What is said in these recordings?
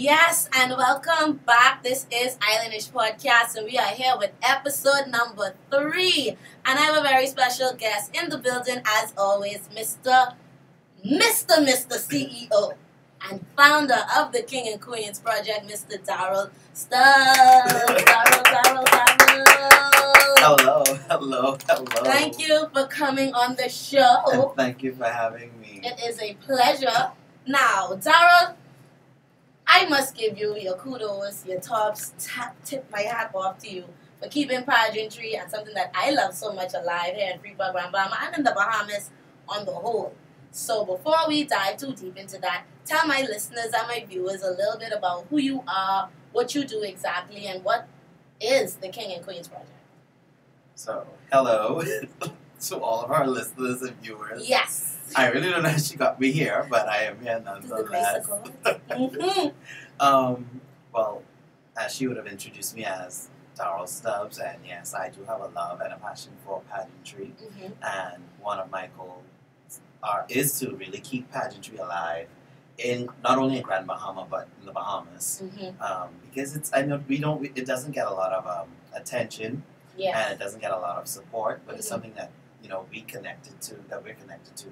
Yes, and welcome back. This is Islandish Podcast, and we are here with episode number three. And I have a very special guest in the building, as always, Mr. Mr. Mr. CEO and founder of the King and Queens Project, Mr. Darrol Stubbs. Darrol, Darrol, Darrol. Hello, hello, hello. Thank you for coming on the show. And thank you for having me. It is a pleasure. Now, Darrol, I must give you your kudos, your tops, tap, tip my hat off to you for keeping pageantry and something that I love so much alive here in Freeport, Grand Bahama, and in the Bahamas on the whole. So before we dive too deep into that, tell my listeners and my viewers a little bit about who you are, what you do exactly, and what is the King and Queens Project. So, hello to all of our listeners and viewers. Yes. I really don't know how she got me here, but I am here nonetheless. mm-hmm. um, well, as she would have introduced me as Darrol Stubbs, and yes, I do have a love and a passion for pageantry, Mhm. and one of my goals are is to really keep pageantry alive in not only in Grand Bahama but in the Bahamas. Mhm. um, because it's I know we don't it doesn't get a lot of um, attention Yeah. and it doesn't get a lot of support, but it's Mhm. something that you know we connected to that we're connected to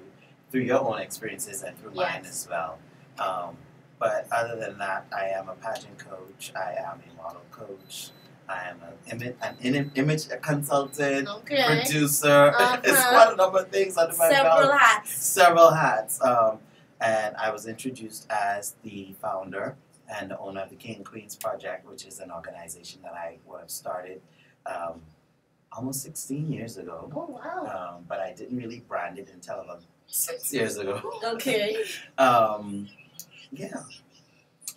through your own experiences and through mine as well. Um, but other than that, I am a pageant coach. I am a model coach. I am an, an in- image consultant, Okay. producer. it's Uh-huh. quite a number of things under my belt Several hats. several hats. Um, and I was introduced as the founder and the owner of the King and Queens Project, which is an organization that I would have started um, almost 16 years ago. Oh wow. Um, but I didn't really brand it until about six years ago. Okay. Um, yeah.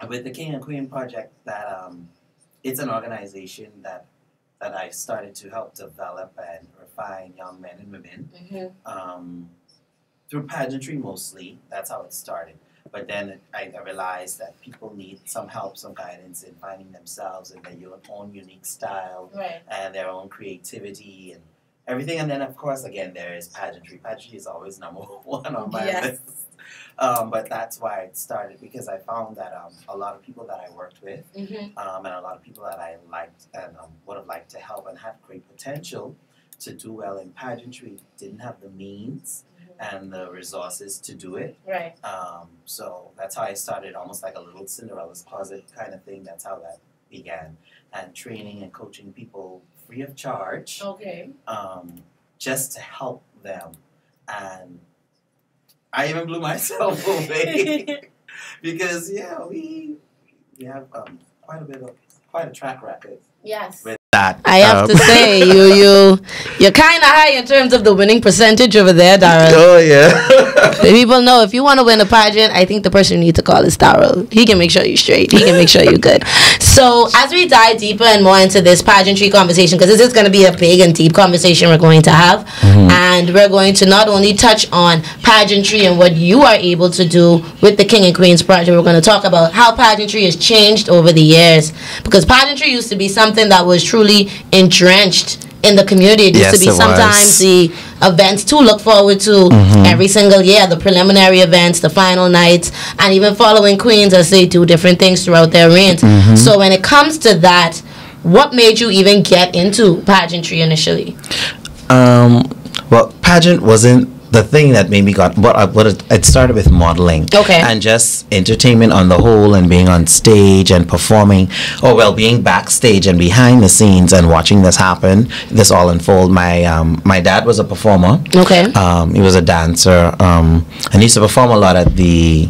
With the King and Queen Project, that um, it's an organization that that I started to help develop and refine young men and women hmm um, through pageantry mostly. That's how it started. But then I, I realized that people need some help, some guidance in finding themselves and their own unique style Right. and their own creativity and everything. And then, of course, again, there is pageantry. Pageantry is always number one on my Yes. list. Um, but that's why it started because I found that um, a lot of people that I worked with hmm um, and a lot of people that I liked and um, would have liked to help and had great potential to do well in pageantry didn't have the means and the resources to do it. Right. Um, so that's how I started, almost like a little Cinderella's closet kind of thing. That's how that began, and training and coaching people free of charge, Okay. um, just to help them. And I even blew myself away because yeah, we we have um, quite a bit of quite a track record yes. with that. I have to say, you you you're kind of high in terms of the winning percentage over there, Darrol. Oh yeah. People know if you want to win a pageant, I think the person you need to call is Darrol. He can make sure you're straight. He can make sure you're good. So as we dive deeper and more into this pageantry conversation, because this is going to be a big and deep conversation we're going to have, mm-hmm. and we're going to not only touch on pageantry and what you are able to do with the King and Queens project, we're going to talk about how pageantry has changed over the years. Because pageantry used to be something that was truly entrenched in the community. It used Yes, to be it was. sometimes the events to look forward to every single year the preliminary events the final nights and even following queens as they do different things throughout their reigns so when it comes to that what made you even get into pageantry initially Um, well, pageant wasn't the thing that made me got what I what it, it started with modeling. Okay. And just entertainment on the whole, and being on stage and performing, or well, being backstage and behind the scenes and watching this happen, this all unfold. My um, my dad was a performer. okay Um, he was a dancer. Um, and he used to perform a lot at the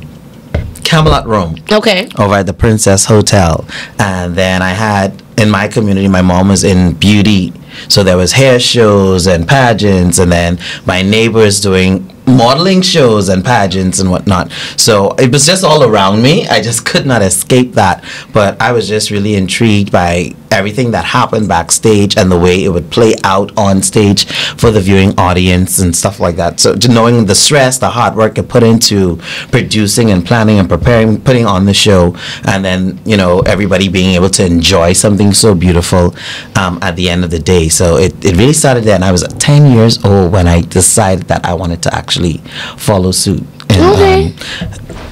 Camelot Room okay over at the Princess Hotel. And then I had in my community, my mom was in beauty. So there was hair shows and pageants, and then my neighbors doing modeling shows and pageants and whatnot. So it was just all around me. I just could not escape that. But I was just really intrigued by everything that happened backstage and the way it would play out on stage for the viewing audience and stuff like that. So knowing the stress, the hard work it put into producing and planning and preparing, putting on the show, and then you know everybody being able to enjoy something so beautiful um, at the end of the day. So it, it really started there, and I was 10 years old when I decided that I wanted to actually follow suit. And, Okay. um,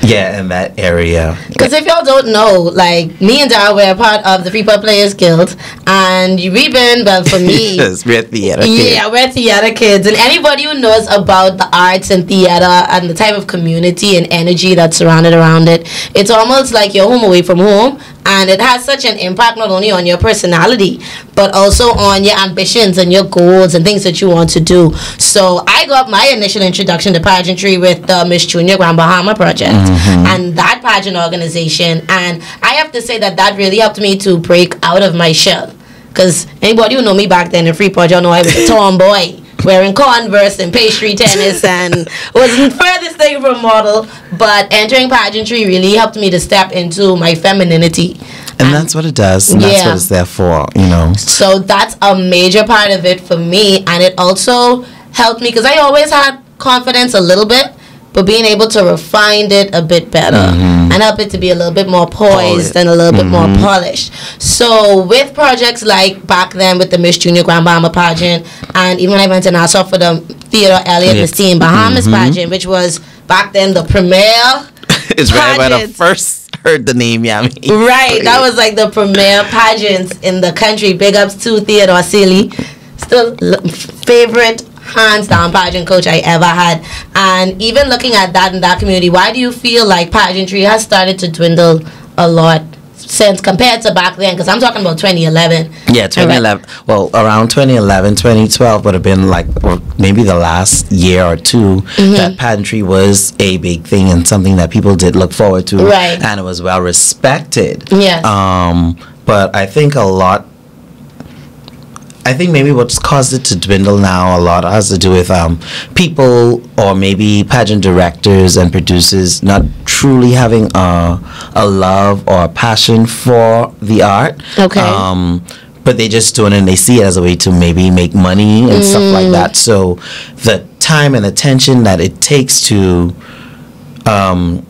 Yeah, in that area. Because if y'all don't know, like me and Dara were part of the Freeport Players Guild, and we've been well for me. yes, we're theater. Yeah, we're theater kids, and anybody who knows about the arts and theater and the type of community and energy that's surrounded around it, it's almost like you're home away from home, and it has such an impact not only on your personality but also on your ambitions and your goals and things that you want to do. So I got my initial introduction to pageantry with the Miss Junior Grand Bahama project mm-hmm. and that pageant organization, and I have to say that that really helped me to break out of my shell. Because anybody who know me back then in Freeport, y'all know I was a tomboy. Wearing Converse and pastry tennis and was the furthest thing from model. But entering pageantry really helped me to step into my femininity. And that's what it does. And that's what it's there for, you know. So that's a major part of it for me. And it also helped me because I always had confidence a little bit, but being able to refine it a bit better mm-hmm. Mm-hmm. and help it to be a little bit more poised and a little bit more mm-hmm. polished. So with projects like back then with the Miss Junior Grand Bahama pageant, and even when I went to Nassau for the Theodore Elliott Yeah. Miss Teen Bahamas mm-hmm. pageant, which was back then the premiere. it's right when I first heard the name Yami. Right, that was like the premier pageants in the country. Big ups to Theodore Seeley. Still favorite hands down pageant coach I ever had. And even looking at that in that community, why do you feel like pageantry has started to dwindle a lot since compared to back then? Because I'm talking about 2011. Yeah, 2011. Well, around 2011, 2012 would have been like maybe the last year or 2 Mm-hmm. that pageantry was a big thing and something that people did look forward to. Right. And it was well respected. yeah Um, but I think a lot. I think maybe what's caused it to dwindle now a lot has to do with um, people or maybe pageant directors and producers not truly having a, a love or a passion for the art. Okay. Um, but they just do it and they see it as a way to maybe make money and stuff Mm. like that. So the time and attention that it takes to um,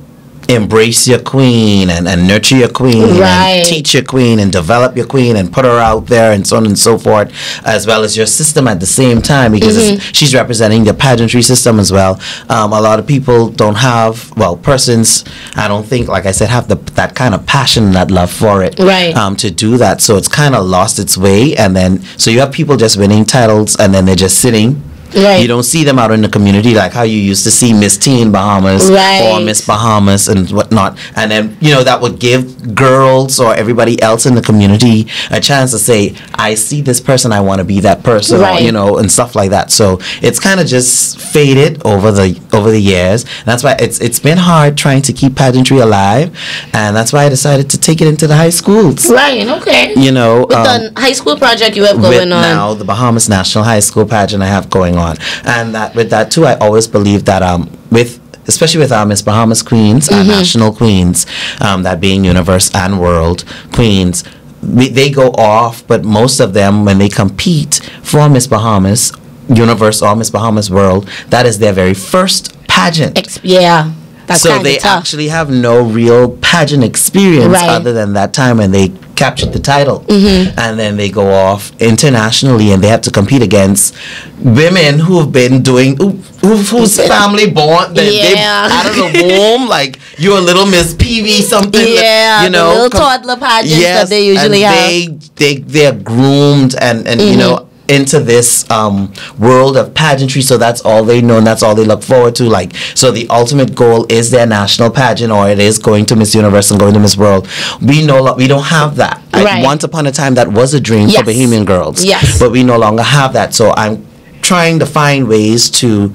embrace your queen and, and nurture your queen Right. and teach your queen and develop your queen and put her out there and so on and so forth as well as your system at the same time because it's, she's representing the pageantry system as well um, a lot of people don't have well persons i don't think like i said have the, that kind of passion and that love for it Right. um, to do that so it's kind of lost its way and then so you have people just winning titles and then they're just sitting Right. you don't see them out in the community like how you used to see Miss Teen Bahamas Right. or Miss Bahamas and whatnot. And then, you know, that would give girls or everybody else in the community a chance to say, I see this person, I want to be that person, or, you know, and stuff like that. So it's kind of just faded over the over the years. And that's why it's it's been hard trying to keep pageantry alive. And that's why I decided to take it into the high schools. Right, okay. You know, With um, the high school project you have going on. now the Bahamas National High School pageant I have going on, and that with that too, I always believe that um with especially with our Miss Bahamas Queens, our national queens, um, that being universe and world queens. We, they go off, but most of them, when they compete for Miss Bahamas, Universe or Miss Bahamas World, that is their very first pageant. Ex- yeah, that's so they tough. actually have no real pageant experience Right. other than that time when they captured the title Mm-hmm. and then they go off internationally and they have to compete against women who have been doing who, who, whose family born they, they Yeah. out of the womb like you're a little miss pv something yeah, you know little com- toddler pageants that they usually and have. they they they're groomed and and you know into this um, world of pageantry so that's all they know and that's all they look forward to like so the ultimate goal is their national pageant or it is going to miss universe and going to miss world we no lo- we don't have that I- Right. once upon a time that was a dream Yes. for Bahamian girls Yes. but we no longer have that so i'm trying to find ways to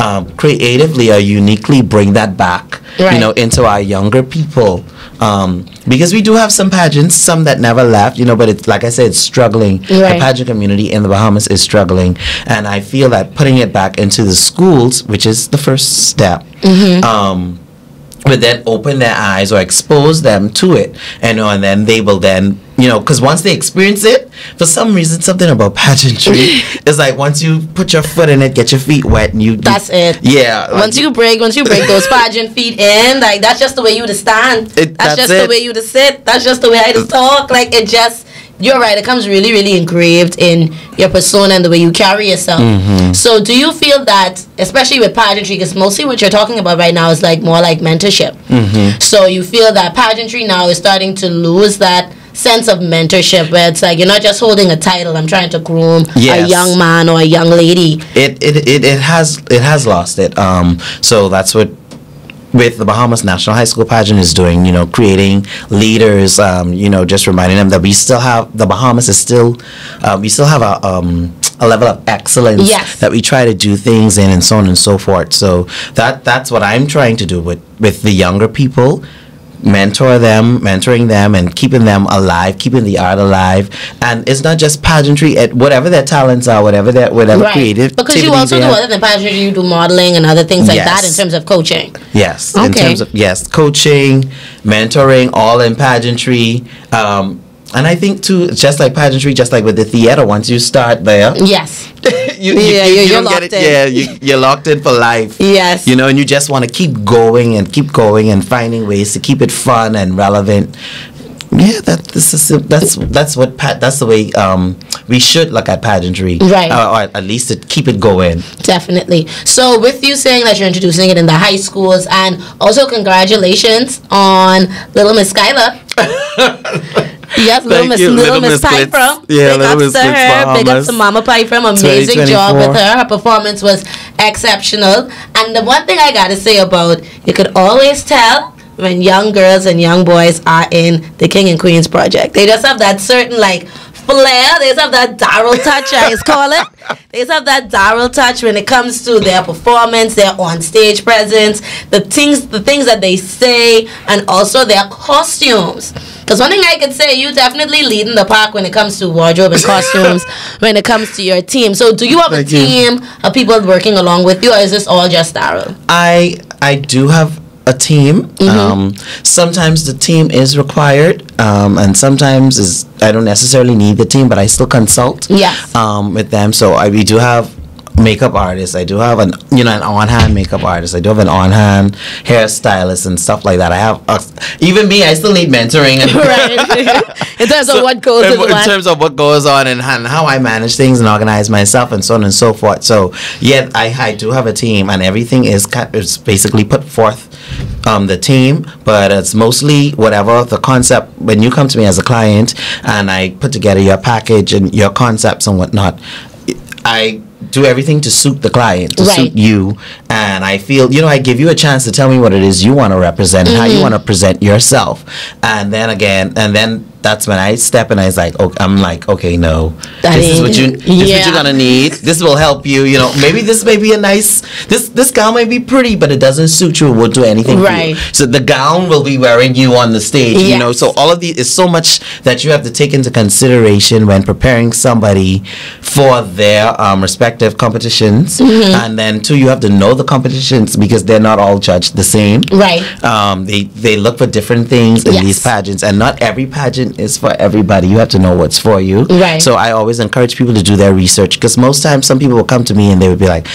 um, creatively or uniquely bring that back right. you know into our younger people um, because we do have some pageants some that never left you know but it's like i said it's struggling. The pageant community in the bahamas is struggling. And i feel that putting it back into the schools which is the first step Mm-hmm. um, would then open their eyes or expose them to it. And, and then they will then you know because once they experience it for some reason something about pageantry is like once you put your foot in it get your feet wet and you you- That's it. yeah like, once you break, once you break those pageant feet in, like that's just the way you to stand. It- that's, that's just it. the way you to sit. That's just the way I to talk. Like it just you're right. It comes really, really engraved in your persona and the way you carry yourself. Mm-hmm. So, do you feel that, especially with pageantry, because mostly what you're talking about right now is like more like mentorship. Mm-hmm. So, you feel that pageantry now is starting to lose that sense of mentorship, where it's like you're not just holding a title. I'm trying to groom a young man or a young lady. it, it, it, it has it has lost it. Um, so that's what with the Bahamas National High School pageant is doing. You know, creating leaders. Um, you know, just reminding them that we still have the Bahamas is still uh, we still have a um, a level of excellence Yes. that we try to do things in and so on and so forth. So that that's what I'm trying to do with with the younger people mentor them, mentoring them, and keeping them alive, keeping the art alive. And it's not just pageantry; at whatever their talents are, whatever their whatever creative. Because you also do other than pageantry, you do modeling and other things like that in terms of coaching. Yes, okay. in terms of yes, coaching, mentoring, all in pageantry. Um, and I think too, just like pageantry, just like with the theater, once you start there, Yes. you, you, Yeah, you, you're- you you're don't get locked it. in. Yeah, you, you're locked in for life. Yes. You know, and you just want to keep going and keep going and finding ways to keep it fun and relevant. Yeah, that this is that's that's what pat that's the way um we should look at pageantry, Right. Or, or at least to keep it going. Definitely. So, with you saying that you're introducing it in the high schools, and also congratulations on Little Miss Skylar. yes, Little Miss Little Little Miss Miss Glitz. Yeah, big ups to her. Big ups to Mama Piper. Amazing job with her. Her performance was exceptional. And the one thing I gotta say about you could always tell when young girls and young boys are in the King and Queens project. They just have that certain like flair. They just have that Darrol touch, I just call it. They just have that Darrol touch when it comes to their performance, their on stage presence, the things the things that they say, and also their costumes. Because one thing I could say, you definitely lead in the park when it comes to wardrobe and costumes, when it comes to your team. So do you have Thank a you. team of people working along with you, or is this all just Darrol? I I do have a team. Mm-hmm. Um, sometimes the team is required, um, and sometimes is I don't necessarily need the team, but I still consult. Yes. Um, with them, so I we do have makeup artist. I do have an you know an on hand makeup artist. I do have an on hand hairstylist and stuff like that. I have uh, even me. I still need mentoring. And right. in terms of what goes in, in terms of what goes on and, and how I manage things and organize myself and so on and so forth. So yeah, I, I do have a team and everything is ki- is basically put forth um, the team, but it's mostly whatever the concept. When you come to me as a client and I put together your package and your concepts and whatnot, I do everything to suit the client, to Right. suit you, and I feel you know I give you a chance to tell me what it is you want to represent and how Mm-hmm. you want to present yourself, and then again, and then that's when I step and I was like, okay, I'm like, okay, no, this is what you, this is what yeah. you're gonna need. This will help you. You know, maybe this may be a nice, this this gown may be pretty, but it doesn't suit you. It won't do anything Right. for you. So the gown will be wearing you on the stage. You know, so all of these is so much that you have to take into consideration when preparing somebody for their um, respective competitions, Mm-hmm. and then two, you have to know the competitions because they're not all judged the same. Right. Um, they they look for different things in Yes. these pageants, and not every pageant is for everybody. You have to know what's for you. Right. So I always encourage people to do their research because most times some people will come to me and they would be like,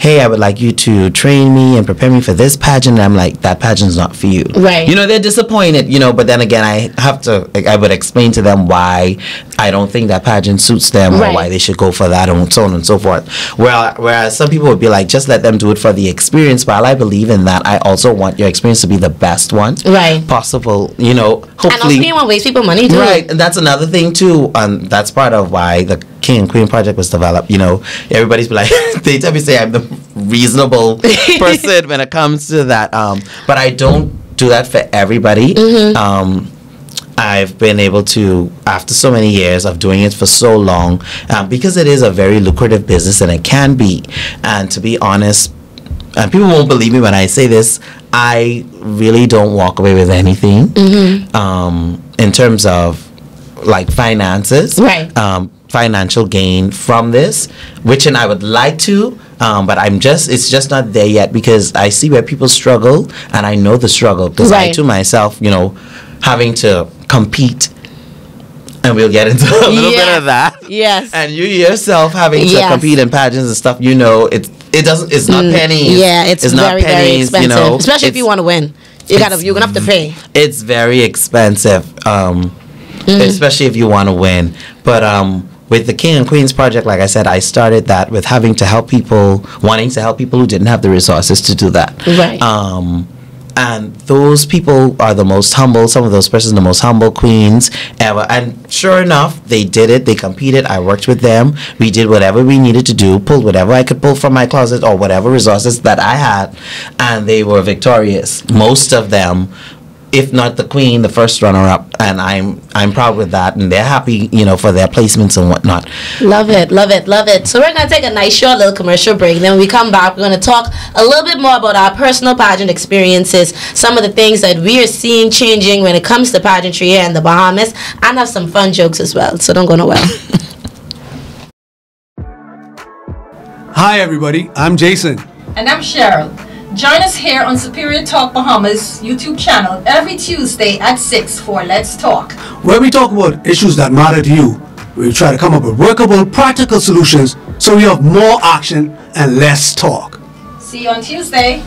"Hey, I would like you to train me and prepare me for this pageant." And I'm like, "That pageant's not for you." Right. You know, they're disappointed. You know, but then again, I have to. Like, I would explain to them why I don't think that pageant suits them Right. or why they should go for that and so on and so forth. Well, whereas some people would be like, "Just let them do it for the experience." While I believe in that, I also want your experience to be the best one Right. possible. You know, hopefully. And also, you don't want to waste people money too. Right, and that's another thing too. Um, that's part of why the King and Queen project was developed. You know, everybody's be like, they tell me say I'm the reasonable person when it comes to that. Um, but I don't do that for everybody. Um, I've been able to, after so many years of doing it for so long, um, because it is a very lucrative business and it can be. And to be honest, and people won't believe me when I say this, I really don't walk away with anything um, in terms of like finances, Right. Um, financial gain from this, which and I would like to, um, but I'm just it's just not there yet because I see where people struggle and I know the struggle because I Right. to myself, you know, having to compete. And we'll get into a little bit of that. Yes. And you yourself having to Yes. compete in pageants and stuff, you know, it it doesn't it's not pennies. Mm, Yeah, it's, not very, very pennies, expensive. You know, Especially if you want to win. You gotta you're gonna have to pay. it's very expensive. Um, especially if you want to win. But um, with the King and Queens project, like I said, I started that with having to help people, wanting to help people who didn't have the resources to do that. Right. Um, and those people are the most humble. Some of those persons, the most humble queens ever. And sure enough, they did it. They competed. I worked with them. We did whatever we needed to do, pulled whatever I could pull from my closet or whatever resources that I had, and they were victorious. Most of them if not the queen, the first runner-up, and I'm I'm proud with that, and they're happy, you know, for their placements and whatnot. Love it, love it, love it. So we're gonna take a nice short little commercial break. Then when we come back, we're gonna talk a little bit more about our personal pageant experiences, some of the things that we are seeing changing when it comes to pageantry here in the Bahamas, and have some fun jokes as well. So don't go nowhere. Hi, everybody. I'm Jason. And I'm Cheryl. Join us here on Superior Talk Bahamas YouTube channel every Tuesday at 6 for Let's Talk. where we talk about issues that matter to you. We try to come up with workable, practical solutions so we have more action and less talk. See you on Tuesday.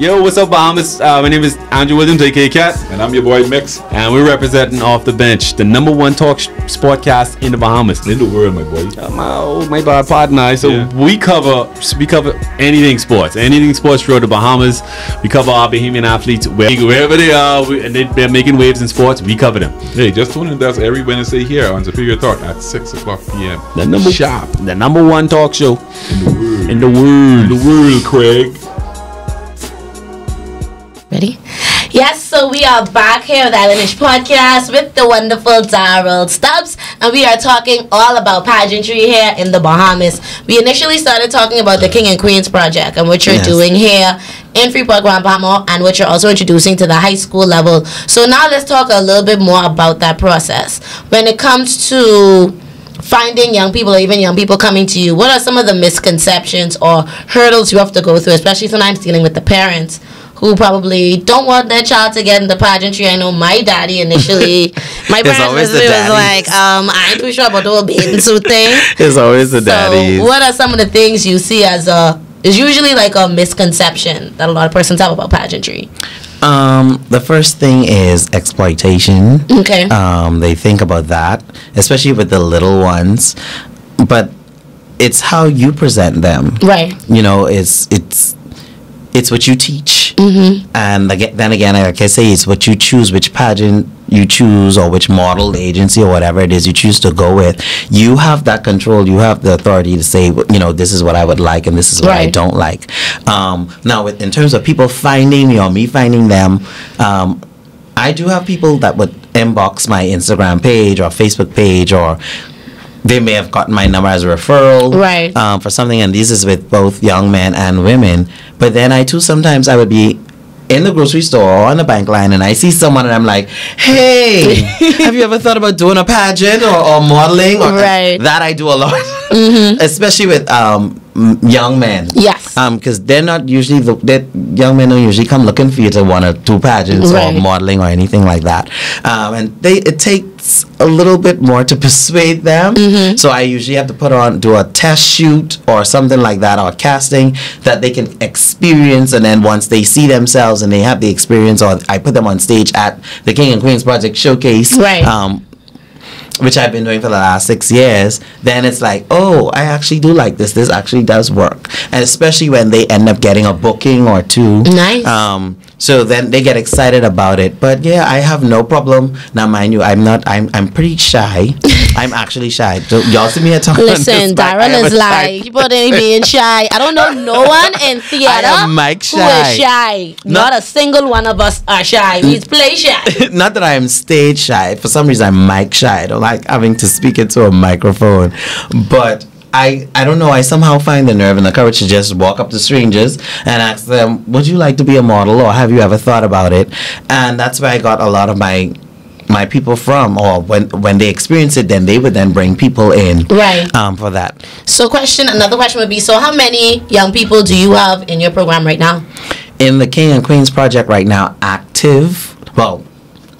Yo, what's up, Bahamas? Uh, my name is Andrew Williams, aka Cat, And I'm your boy Mix and we're representing Off the Bench, the number one talk sportcast in the Bahamas. in the world, my boy. Uh, my, oh, my bad partner. So Yeah. we cover we cover anything sports, anything sports throughout the Bahamas. We cover our Bahamian athletes wherever they are, we, and they, they're making waves in sports. We cover them. Hey, just tune in to us every Wednesday here on Superior Talk at 6 o'clock p.m. The number Sharp the number one talk show in the world. in the world. the world, Craig. Ready? Yes, so we are back here with Islandish Podcast with the wonderful Darrol Stubbs, and we are talking all about pageantry here in the Bahamas. We initially started talking about the King and Queens Project and what you're Yes. doing here in Freeport, Grand Bahama, and what you're also introducing to the high school level. So now let's talk a little bit more about that process. When it comes to finding young people or even young people coming to you, what are some of the misconceptions or hurdles you have to go through, especially sometimes dealing with the parents who probably don't want their child to get into pageantry? I know my daddy initially, my parents was, was like, um, I ain't too sure about the whole bathing suit thing. It's always the So, daddies. what are some of the things you see as a is usually like a misconception that a lot of persons have about pageantry? Um, the first thing is exploitation. Okay. Um, they think about that, especially with the little ones, but it's how you present them. right. You know, it's it's it's what you teach, mm-hmm. and again, then again, like I say, it's what you choose, which pageant you choose, or which model agency or whatever it is you choose to go with. You have that control. You have the authority to say, you know, this is what I would like, and this is what I don't like. Um, now, with, in terms of people finding me or me finding them, um, I do have people that would inbox my Instagram page or Facebook page or they may have gotten my number as a referral Right. um, for something and this is with both young men and women but then i too sometimes i would be in the grocery store or on the bank line and i see someone and i'm like hey have you ever thought about doing a pageant or, or modeling or Right. that i do a lot especially with um, young men Yes. um because they're not usually the they young men don't usually come looking for you to one or two pageants Right. or modeling or anything like that um and they it takes a little bit more to persuade them Mm-hmm. so i usually have to put on do a test shoot or something like that or casting that they can experience and then once they see themselves and they have the experience or i put them on stage at the king and queens project showcase Right. um which I've been doing for the last six years, then it's like, oh, I actually do like this. This actually does work, and especially when they end up getting a booking or two. Nice. Um, so then they get excited about it. But yeah, I have no problem. Now, mind you, I'm not. I'm I'm pretty shy. I'm actually shy. So y'all see me at talking. Listen, Darrol is like, people ain't being shy. I don't know no one in theater am mic who is shy. Not, Not- a single one of us are shy. We play shy. not that I'm stage shy. For some reason, I'm mic shy. I don't like having to speak into a microphone. But I, I don't know. I somehow find the nerve and the courage to just walk up to strangers and ask them, "Would you like to be a model, or have you ever thought about it?" And that's where I got a lot of my my people from. Or when when they experience it, then they would then bring people in. Right. Um, for that. So, question. Another question would be: So, how many young people do you have in your program right now? in the King and Queens project right now, active. Well.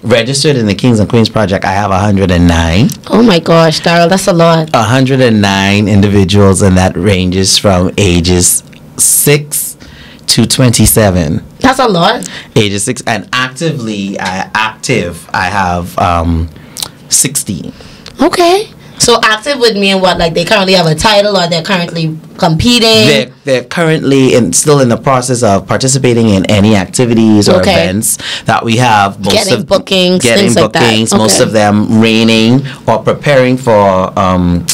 Registered in the Kings and Queens project, I have 109. Oh my gosh, Darrol, that's a lot. 109 individuals, and that ranges from ages 6 to 27. That's a lot. ages six, and actively, I active, I have um, 16. Okay. So active would mean what? Like they currently have a title or they're currently competing. They're, they're currently in, still in the process of participating in any activities or Okay. events that we have. Most Getting of, bookings, getting things like that. bookings. Most of them reigning or preparing for um,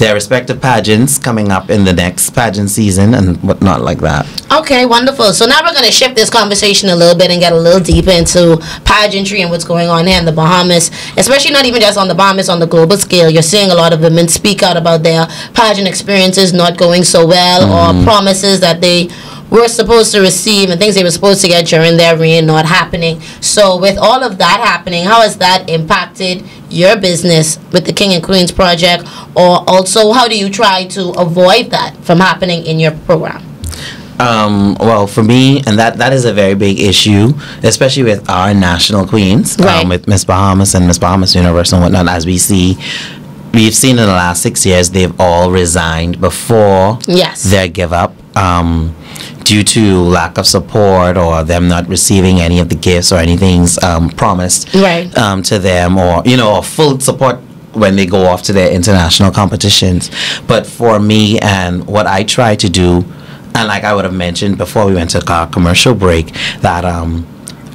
their respective pageants coming up in the next pageant season and whatnot like that. Okay, wonderful. So now we're going to shift this conversation a little bit and get a little deeper into pageantry and what's going on here in the Bahamas, especially not even just on the Bahamas, on the global scale. You're seeing a lot of women speak out about their pageant experiences not going so well or mm-hmm. promises that they were supposed to receive and things they were supposed to get during their reign not happening. So with all of that happening, how has that impacted your business with the King and Queens project or also how do you try to avoid that from happening in your program? Um, well, for me, and that that is a very big issue, especially with our national queens, Right. um, with Miss Bahamas and Miss Bahamas Universe and whatnot. As we see, we've seen in the last six years, they've all resigned before Yes. their give up. Um, due to lack of support or them not receiving any of the gifts or anything's um, promised Right. um, to them or you know full support when they go off to their international competitions but for me and what i try to do and like i would have mentioned before we went to our commercial break that um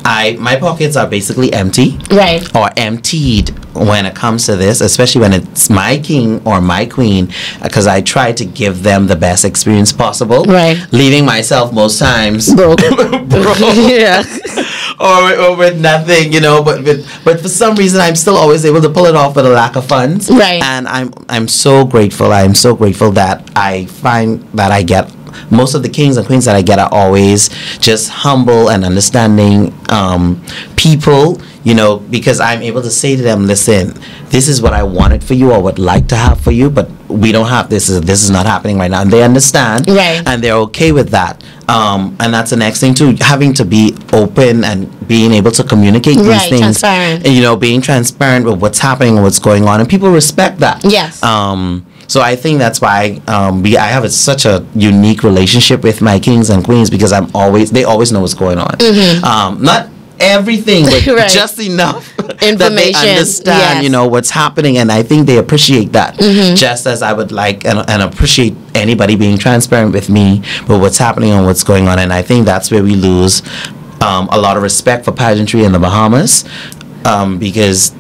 i my pockets are basically empty Right. or emptied when it comes to this, especially when it's my king or my queen, uh, because I try to give them the best experience possible. Right. Leaving myself most times Broke. broke yeah. or, or with nothing, you know. But with, but for some reason, I'm still always able to pull it off with a lack of funds. Right. And I'm I'm so grateful. I'm so grateful that I find that I get most of the kings and queens that I get are always just humble and understanding um, people. You know, because I'm able to say to them, "Listen, this is what I wanted for you, or would like to have for you, but we don't have this. Is this is not happening right now?" And they understand, Right. and they're okay with that. Um, and that's the next thing too, having to be open and being able to communicate these Right, things. transparent. And, you know, being transparent with what's happening and what's going on, and people respect that. Yes. Um, so I think that's why um, we I have a, such a unique relationship with my kings and queens because I'm always they always know what's going on. Um, not everything, but Mm-hmm. Right. just enough information that they understand. yes. Mm-hmm. You know what's happening, and I think they appreciate that. Just as I would like and, and appreciate anybody being transparent with me with what's happening and what's going on, and I think that's where we lose um, a lot of respect for pageantry in the Bahamas um, because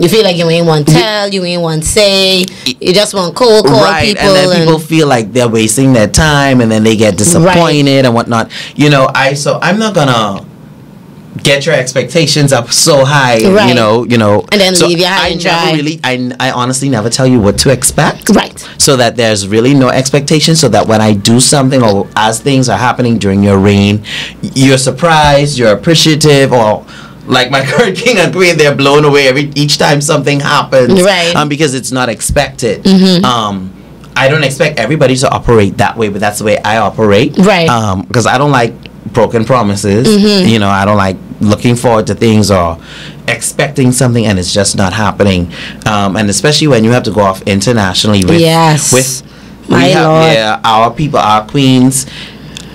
You feel like you ain't want tell, you ain't want say, you just want cold call right people. and then people feel like they're wasting their time and then they get disappointed and whatnot you know i so i'm not gonna get your expectations up so high you know you know And then so leave you high I and never dry. really I, I honestly never tell you what to expect right. so that there's really no expectation so that when i do something or as things are happening during your reign you're surprised you're appreciative or like my current king and queen they're blown away every each time something happens Right. Mm-hmm. um, because it's not expected um i don't expect everybody to operate that way but that's the way i operate Right. um because i don't like broken promises Mm-hmm. you know i don't like looking forward to things or expecting something and it's just not happening um and especially when you have to go off internationally with Yes. with we My have, Lord. yeah, our people, our queens.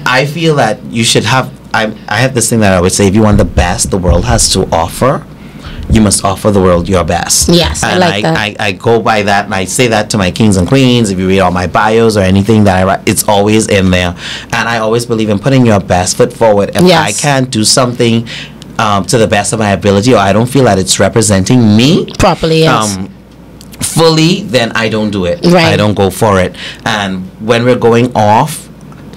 I feel that you should have. I I have this thing that I would say: if you want the best the world has to offer, you must offer the world your best. Yes, I and like that. I, I go by that, and I say that to my kings and queens. If you read all my bios or anything that I write, it's always in there. And I always believe in putting your best foot forward. If I can't do something um, to the best of my ability, or I don't feel that it's representing me, Properly, yes. um, fully, then I don't do it. Right. I don't go for it. And when we're going off,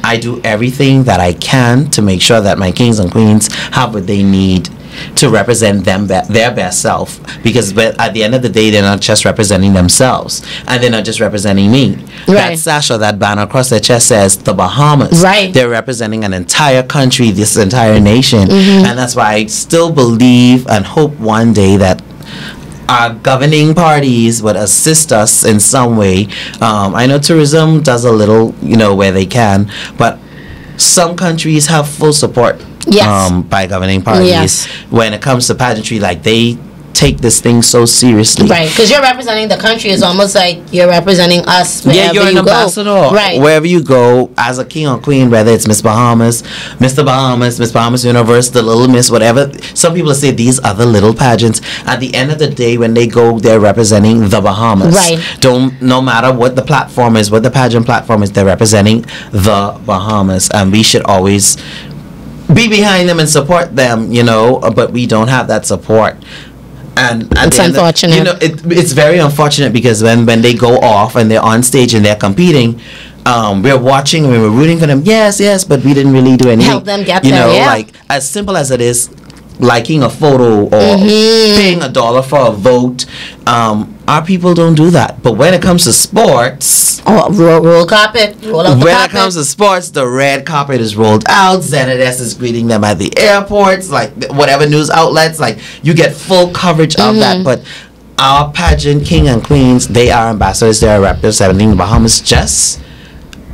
I do everything that I can to make sure that my kings and queens have what they need to represent them be- their best self. Because be- at the end of the day they're not just representing themselves and they're not just representing me. That sash or that banner across their chest says the bahamas. Right. they're representing an entire country this entire nation. Mm-hmm. and that's why i still believe and hope one day that our governing parties would assist us in some way. Um, I know tourism does a little, you know, where they can, but some countries have full support Yes. um, by governing parties Yes. when it comes to pageantry. Like they take this thing so seriously. Right, because you're representing the country. It's almost like you're representing us. Yeah, you're an you go. ambassador. Right. Wherever you go, as a king or queen, whether it's Miss Bahamas, Mr. Bahamas, Miss Bahamas Universe, the Little Miss, whatever. Some people say these are the little pageants. At the end of the day, when they go, they're representing the Bahamas. Right. Don't no matter what the platform is, what the pageant platform is, they're representing the Bahamas, and we should always be behind them and support them. You know, but we don't have that support. And It's end of- unfortunate. you know, it, it's very unfortunate because when when they go off and they're on stage and they're competing, um, we're watching and we're rooting for them. Yes, yes, but we didn't really do anything. Help them get you there, You know, yeah. like as simple as it is, liking a photo or Mm-hmm. paying a dollar for a vote. Um, our people don't do that. But when it comes to sports, Oh, roll, roll carpet. Roll out the when carpet. it comes to sports, the red carpet is rolled out. Zenades is greeting them at the airports, like whatever news outlets. Like you get full coverage of Mm-hmm. that. But our pageant king and queens, they are ambassadors. They are representing the Bahamas just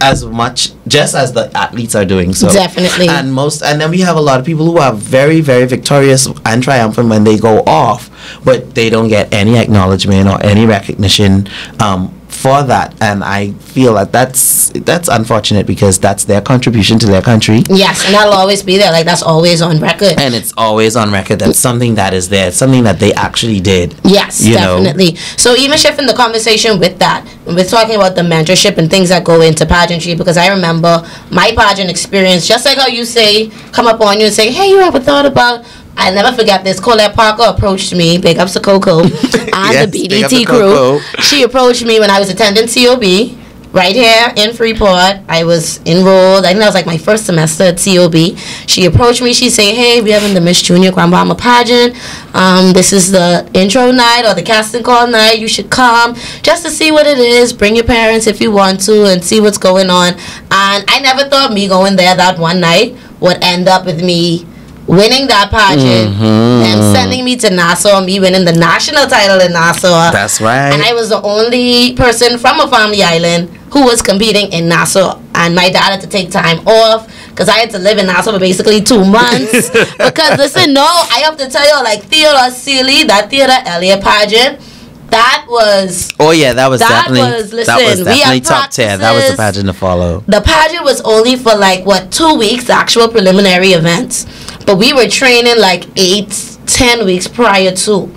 as much, just as the athletes are doing so. Definitely. And most, and then we have a lot of people who are very, very victorious and triumphant when they go off, but they don't get any acknowledgement or any recognition um, for that. And I feel that that's that's unfortunate because that's their contribution to their country. Yes, and that'll always be there. Like that's always on record. And it's always on record. That's something that is there. It's something that they actually did. Yes, you know. definitely. So even shifting the conversation with that, we're talking about the mentorship and things that go into pageantry, because I remember my pageant experience, just like how you say, come up on you and say, hey, you ever thought about I never forget this. Colette Parker approached me, big ups to Coco, and Yes, the BDT crew. She approached me when I was attending COB right here in Freeport. I was enrolled. I think that was like my first semester at COB. She approached me. She said, "Hey, we're having the Miss Junior Grand Bahama pageant. Um, this is the intro night or the casting call night. You should come just to see what it is. Bring your parents if you want to and see what's going on." And I never thought me going there that one night would end up with me winning that pageant mm-hmm. and sending me to Nassau, me winning the national title in Nassau. That's right. And I was the only person from a family island who was competing in Nassau. And my dad had to take time off because I had to live in Nassau for basically two months. because listen, no, I have to tell you, like Theodore Seeley, that Theodore Elliott pageant, that was Oh yeah, that was That definitely was- that was listen, we definitely top tier. That was the pageant to follow. the pageant was only for like what two weeks, actual preliminary events. But we were training like eight, ten weeks prior to.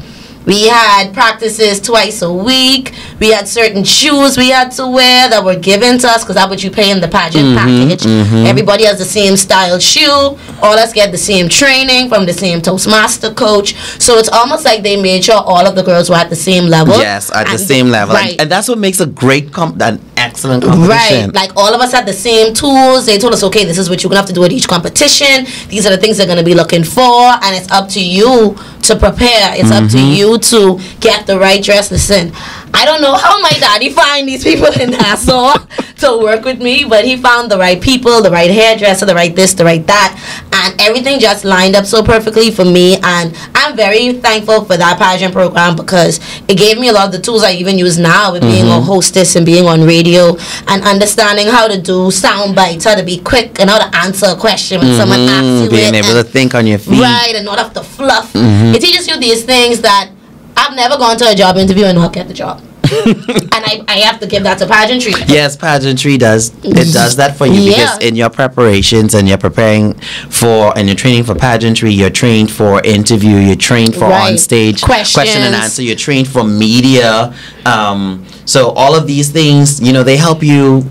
We had practices twice a week. We had certain shoes we had to wear that were given to us because that's what you pay in the pageant mm-hmm, package. Mm-hmm. Everybody has the same style shoe. All us get the same training from the same Toastmaster coach. So it's almost like they made sure all of the girls were at the same level. Yes, at the same level, Right. and, and that's what makes a great comp, an excellent competition. Right. Like all of us had the same tools. They told us, okay, this is what you're gonna have to do at each competition. These are the things they're gonna be looking for, and it's up to you to prepare. It's up to mm-hmm. you to get the right dress. Listen, I don't know how my daddy find these people in Nassau to work with me, but he found the right people, the right hairdresser, the right this, the right that, and everything just lined up so perfectly for me. And I'm very thankful for that pageant program because it gave me a lot of the tools I even use now with being a hostess and being on radio and understanding how to do sound bites, how to be quick and how to answer a question when someone asks you Mm, being able to think on your feet. Right, and not have to fluff. It teaches you these things that I've never gone to a job interview and not get the job. and I, I have to give that to pageantry. Yes, pageantry does it does that for you Yeah. because in your preparations and you're preparing for and you're training for pageantry, you're trained for interview, you're trained for Right. on stage question and answer, you're trained for media. Um, so all of these things, you know, they help you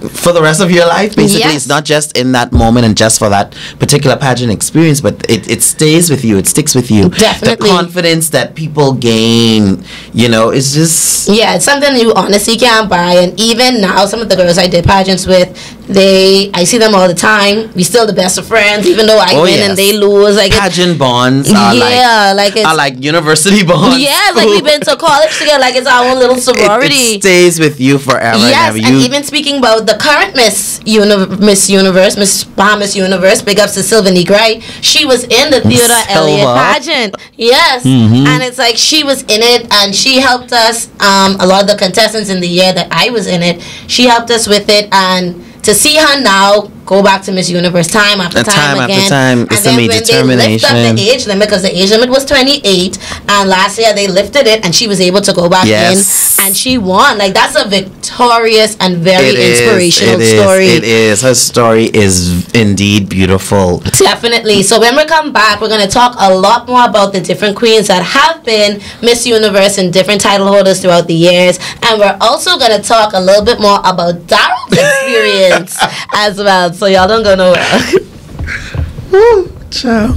for the rest of your life basically Yes. it's not just in that moment and just for that particular pageant experience but it, it stays with you it sticks with you Definitely. the confidence that people gain you know it's just Yeah, it's something you honestly can't buy. And even now, some of the girls I did pageants with, they I see them all the time. We still the best of friends, even though I Oh, win yes. and they lose. Like it- pageant bonds are yeah, like like, it's are like university bonds. yeah, like we've been to college together. Like it's our own little sorority. it stays with you forever Yes, and and. Even speaking about the current Miss Uni- Miss Universe, Miss Bahamas Universe, big ups to Sylva Gray. She was in the Elliott Silva. pageant. Yes, Mm-hmm. and it's like she was in it, and she helped us. Um, a lot of the contestants in the year that I was in it, she helped us with it and. To see her now go back to Miss Universe time after time, time after again. time, and then when they lift up the age limit because the age limit was 28 and last year they lifted it and she was able to go back Yes. in and she won. Like that's a victorious and very It is, inspirational it is, story. It is. Her story is indeed beautiful. Definitely. So when we come back, we're going to talk a lot more about the different queens that have been Miss Universe and different title holders throughout the years. And we're also going to talk a little bit more about Darrol's experience as well. So y'all don't go nowhere. Ciao.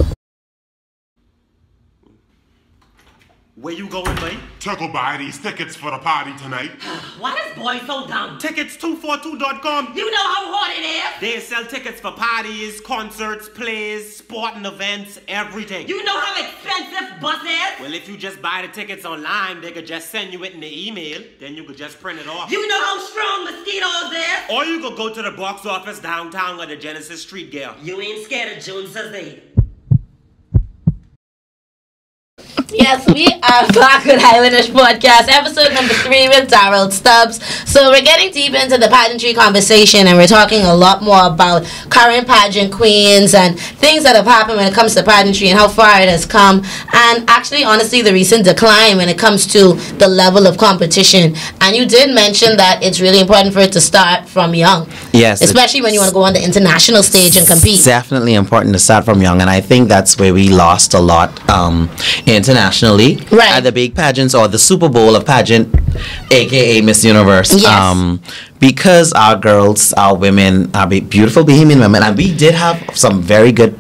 Where you going, mate? To go buy these tickets for the party tonight. Why this boy so dumb? Tickets242.com. You know how hard it is. They sell tickets for parties, concerts, plays, sporting events, everything. You know how expensive bus is. Well, if you just buy the tickets online, they could just send you it in the email. Then you could just print it off. You know how strong mosquitoes is. Or you could go to the box office downtown at the Genesis Street Girl. You ain't scared of Joneses either. Yes, we are back with Islandish Podcast, episode number three with Darrol Stubbs. So we're getting deep into the pageantry conversation, and we're talking a lot more about current pageant queens and things that have happened when it comes to pageantry and how far it has come, and actually, honestly, the recent decline when it comes to the level of competition. And you did mention that it's really important for it to start from young, Yes. especially when you want to go on the international stage and compete. Definitely important to start from young, and I think that's where we lost a lot um, internationally. Right. At the big pageants or the Super Bowl of pageant, aka Miss Universe. Yes. Um, because our girls, our women, are beautiful Bahamian women, and we did have some very good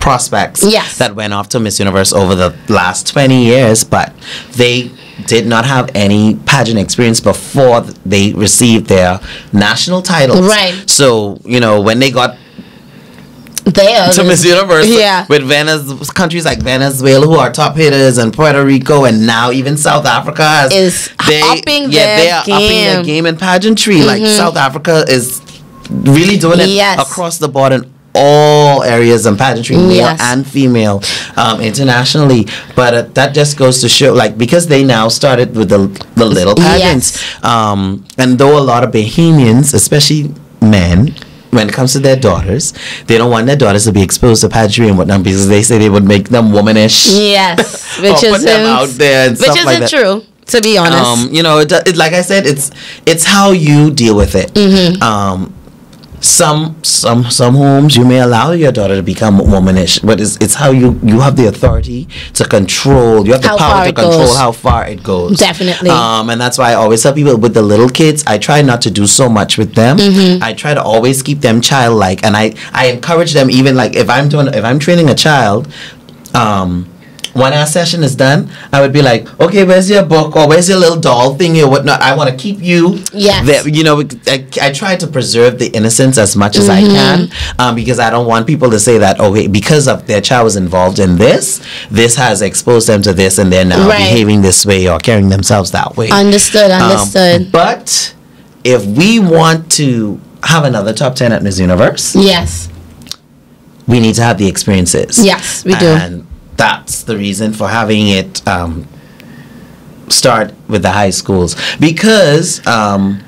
prospects Yes. that went off to Miss Universe over the last 20 years, but they did not have any pageant experience before they received their national titles. Right. So, you know, when they got There, to Miss Universe Yeah. with Venez- countries like Venezuela who are top hitters and Puerto Rico and now even South Africa has, Is upping yeah their they are upping their game. game in pageantry like Mhm. South Africa is really doing it Yes. across the board in all areas in pageantry male Yes. and female um, internationally but uh, that just goes to show like because they now started with the, the little pageants um, and though a lot of Bahamians especially men when it comes to their daughters, they don't want their daughters to be exposed to pageantry and whatnot because they say they would make them womanish. Yes, which them out there and which stuff isn't like that. true. To be honest, Um, you know, it, it, like I said, it's it's how you deal with it. Mm-hmm. Um, some some some homes you may allow your daughter to become womanish, but it's it's how you you have the authority to control. You have the How power to control goes. how far it goes. Definitely. Um, and that's why I always tell people with the little kids, I try not to do so much with them. Mm-hmm. I try to always keep them childlike, and I I encourage them even like if I'm doing if I'm training a child. Um, when our session is done, I would be like, okay, where's your book or where's your little doll thingy or whatnot? I want to keep you Yes. there. You know, I, I try to preserve the innocence as much as I Mm-hmm. can um, because I don't want people to say that, oh, because of their child was involved in this, this has exposed them to this and they're now Right. behaving this way or carrying themselves that way. understood, Um, understood. but if we want to have another top 10 at Miss Universe, yes, we need to have the experiences. Yes, we do. And that's the reason for having it um, start with the high schools. Because um,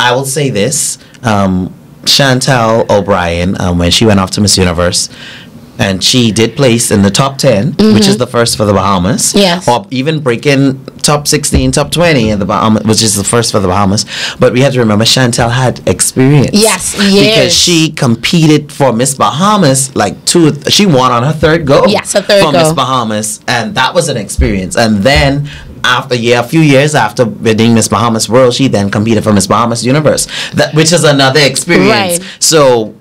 I will say this um, Chantal O'Brien, um, when she went off to Miss Universe, and she did place in the top 10, which is the first for the Bahamas. Mm-hmm. Yes. Or even breaking top 16, top 20 in the Bahamas, which is the first for the Bahamas. But we have to remember Chantal had experience. Yes, yes. Because she competed for Miss Bahamas like two, she won on her third go. Yes, her third for go. Miss Bahamas. And that was an experience. And then after yeah, a few years after winning Miss Bahamas World, she then competed for Miss Bahamas Universe, that which is another experience. Right. So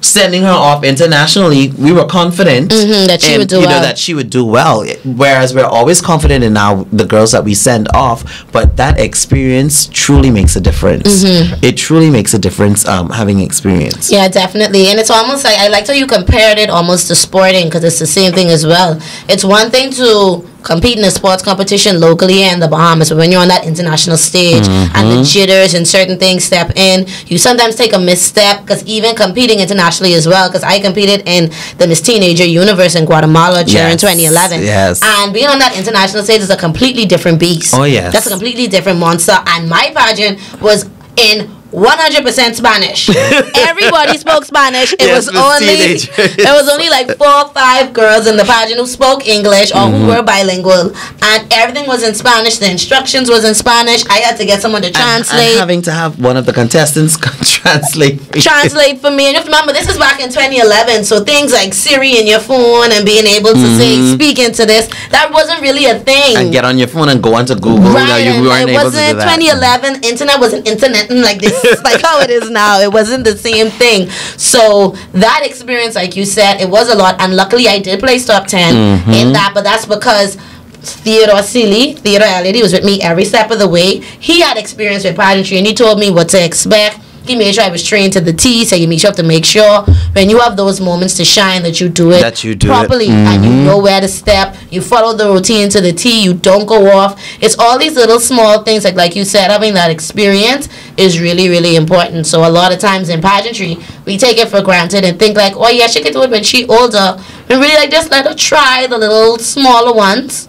sending her off internationally, we were confident Mhm, that she in, would do you well. know that she would do well. Whereas we're always confident in now the girls that we send off, but that experience truly makes a difference. Mm-hmm. It truly makes a difference um, having experience. yeah, definitely. And it's almost like I liked how you compared it almost to sporting because it's the same thing as well. It's one thing to compete in a sports competition locally in the Bahamas, but when you're on that international stage and Mm-hmm. the jitters and certain things step in, you sometimes take a misstep because even competing internationally as well, because I competed in the Miss Teenager Universe in Guatemala during Yes, 2011. yes. And being on that international stage is a completely different beast. Oh, yes. That's a completely different monster. And my pageant was in 100% Spanish. Everybody spoke Spanish. It Yes, was only it was only like four or five girls in the pageant who spoke English or who Mhm. were bilingual, and everything was in Spanish. The instructions was in Spanish. I had to get someone to translate. And having to have one of the contestants translate. for translate for me. And you have to remember, this is back in 2011, so things like Siri in your phone and being able to say, Mhm. speak into this, that wasn't really a thing. And get on your phone and go onto Google. Right, you weren't it able to wasn't do that. 2011. Internet wasn't interneting like this, like how it is now. It wasn't the same thing. So that experience, like you said, it was a lot. And luckily, I did place top 10 Mhm. in that. But that's because Theodore Seeley, Theodore Elliott, he was with me every step of the way. He had experience with pageantry, and he told me what to expect. He made sure I was trained to the T, so you make sure to make sure when you have those moments to shine that you do it That you do it. properly and you Mhm. know where to step. You follow the routine to the T. You don't go off. It's all these little small things like like you said, having that experience is really really important. So a lot of times in pageantry, we take it for granted and think like, oh yeah, she can do it when she older. And really like just let her try the little smaller ones.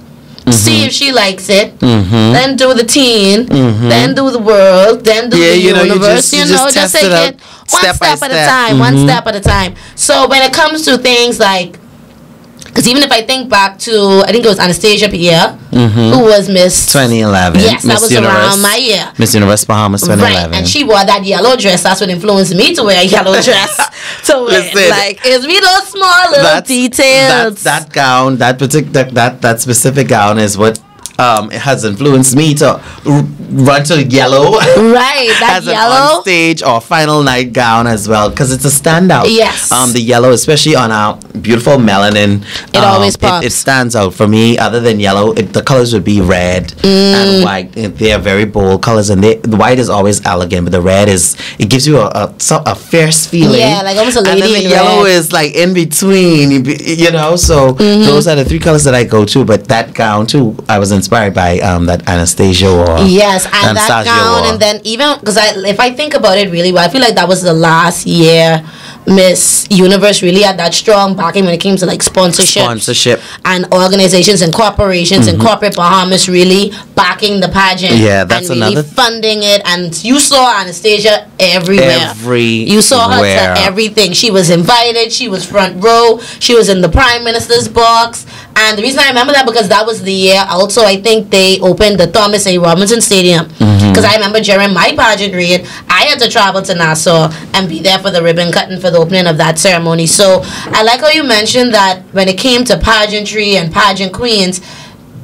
See Mhm. if she likes it. Mhm. Then do the teen. Mhm. Then do the world. Then do Yeah, the you know, you universe. just- You, you know, just just, take it it one step step, at a time. One Mhm. step at a time. So when it comes to things like because even if I think back to, I think it was Anastasia Pierre, Mhm. who was Miss 2011. Yes, that was Universe. around my year. Miss Universe Bahamas 2011. Right, and she wore that yellow dress. That's what influenced me to wear a yellow dress. so wear. Listen. like it's me those small little details. That, that gown, that particular that that specific gown is what um it has influenced me to run to yellow. right, that yellow. stage or final night gown as well because it's a standout. Yes. Um, the yellow, especially on our beautiful melanin, It um, always It, pops. it stands out for me. Other than yellow, it, the colors would be red Mm. and white. They are very bold colors, and they, the white is always elegant, but the red is it gives you a a, a fierce feeling. Yeah, like almost a lady. And then the in yellow red. is like in between, you know. So Mhm. those are the three colors that I go to. But that gown too, I was inspired by um, that Anastasia or Yes, and that gown, wore. and then even because I, if I think about it really well, I feel like that was the last year Miss Universe really had that strong backing when it came to like sponsorship sponsorship. and organizations and corporations and Mhm. corporate Bahamas really backing the pageant. Yeah, that's and really another- funding it. And you saw Anastasia everywhere. You saw her to everything. She was invited. She was front row. She was in the prime minister's box. And the reason I remember that because that was the year. Also, I think they opened the Thomas A. Robinson Stadium. Mhm. Because I remember during my pageant read, I had to travel to Nassau and be there for the ribbon cutting for the opening of that ceremony. So I like how you mentioned that when it came to pageantry and pageant queens,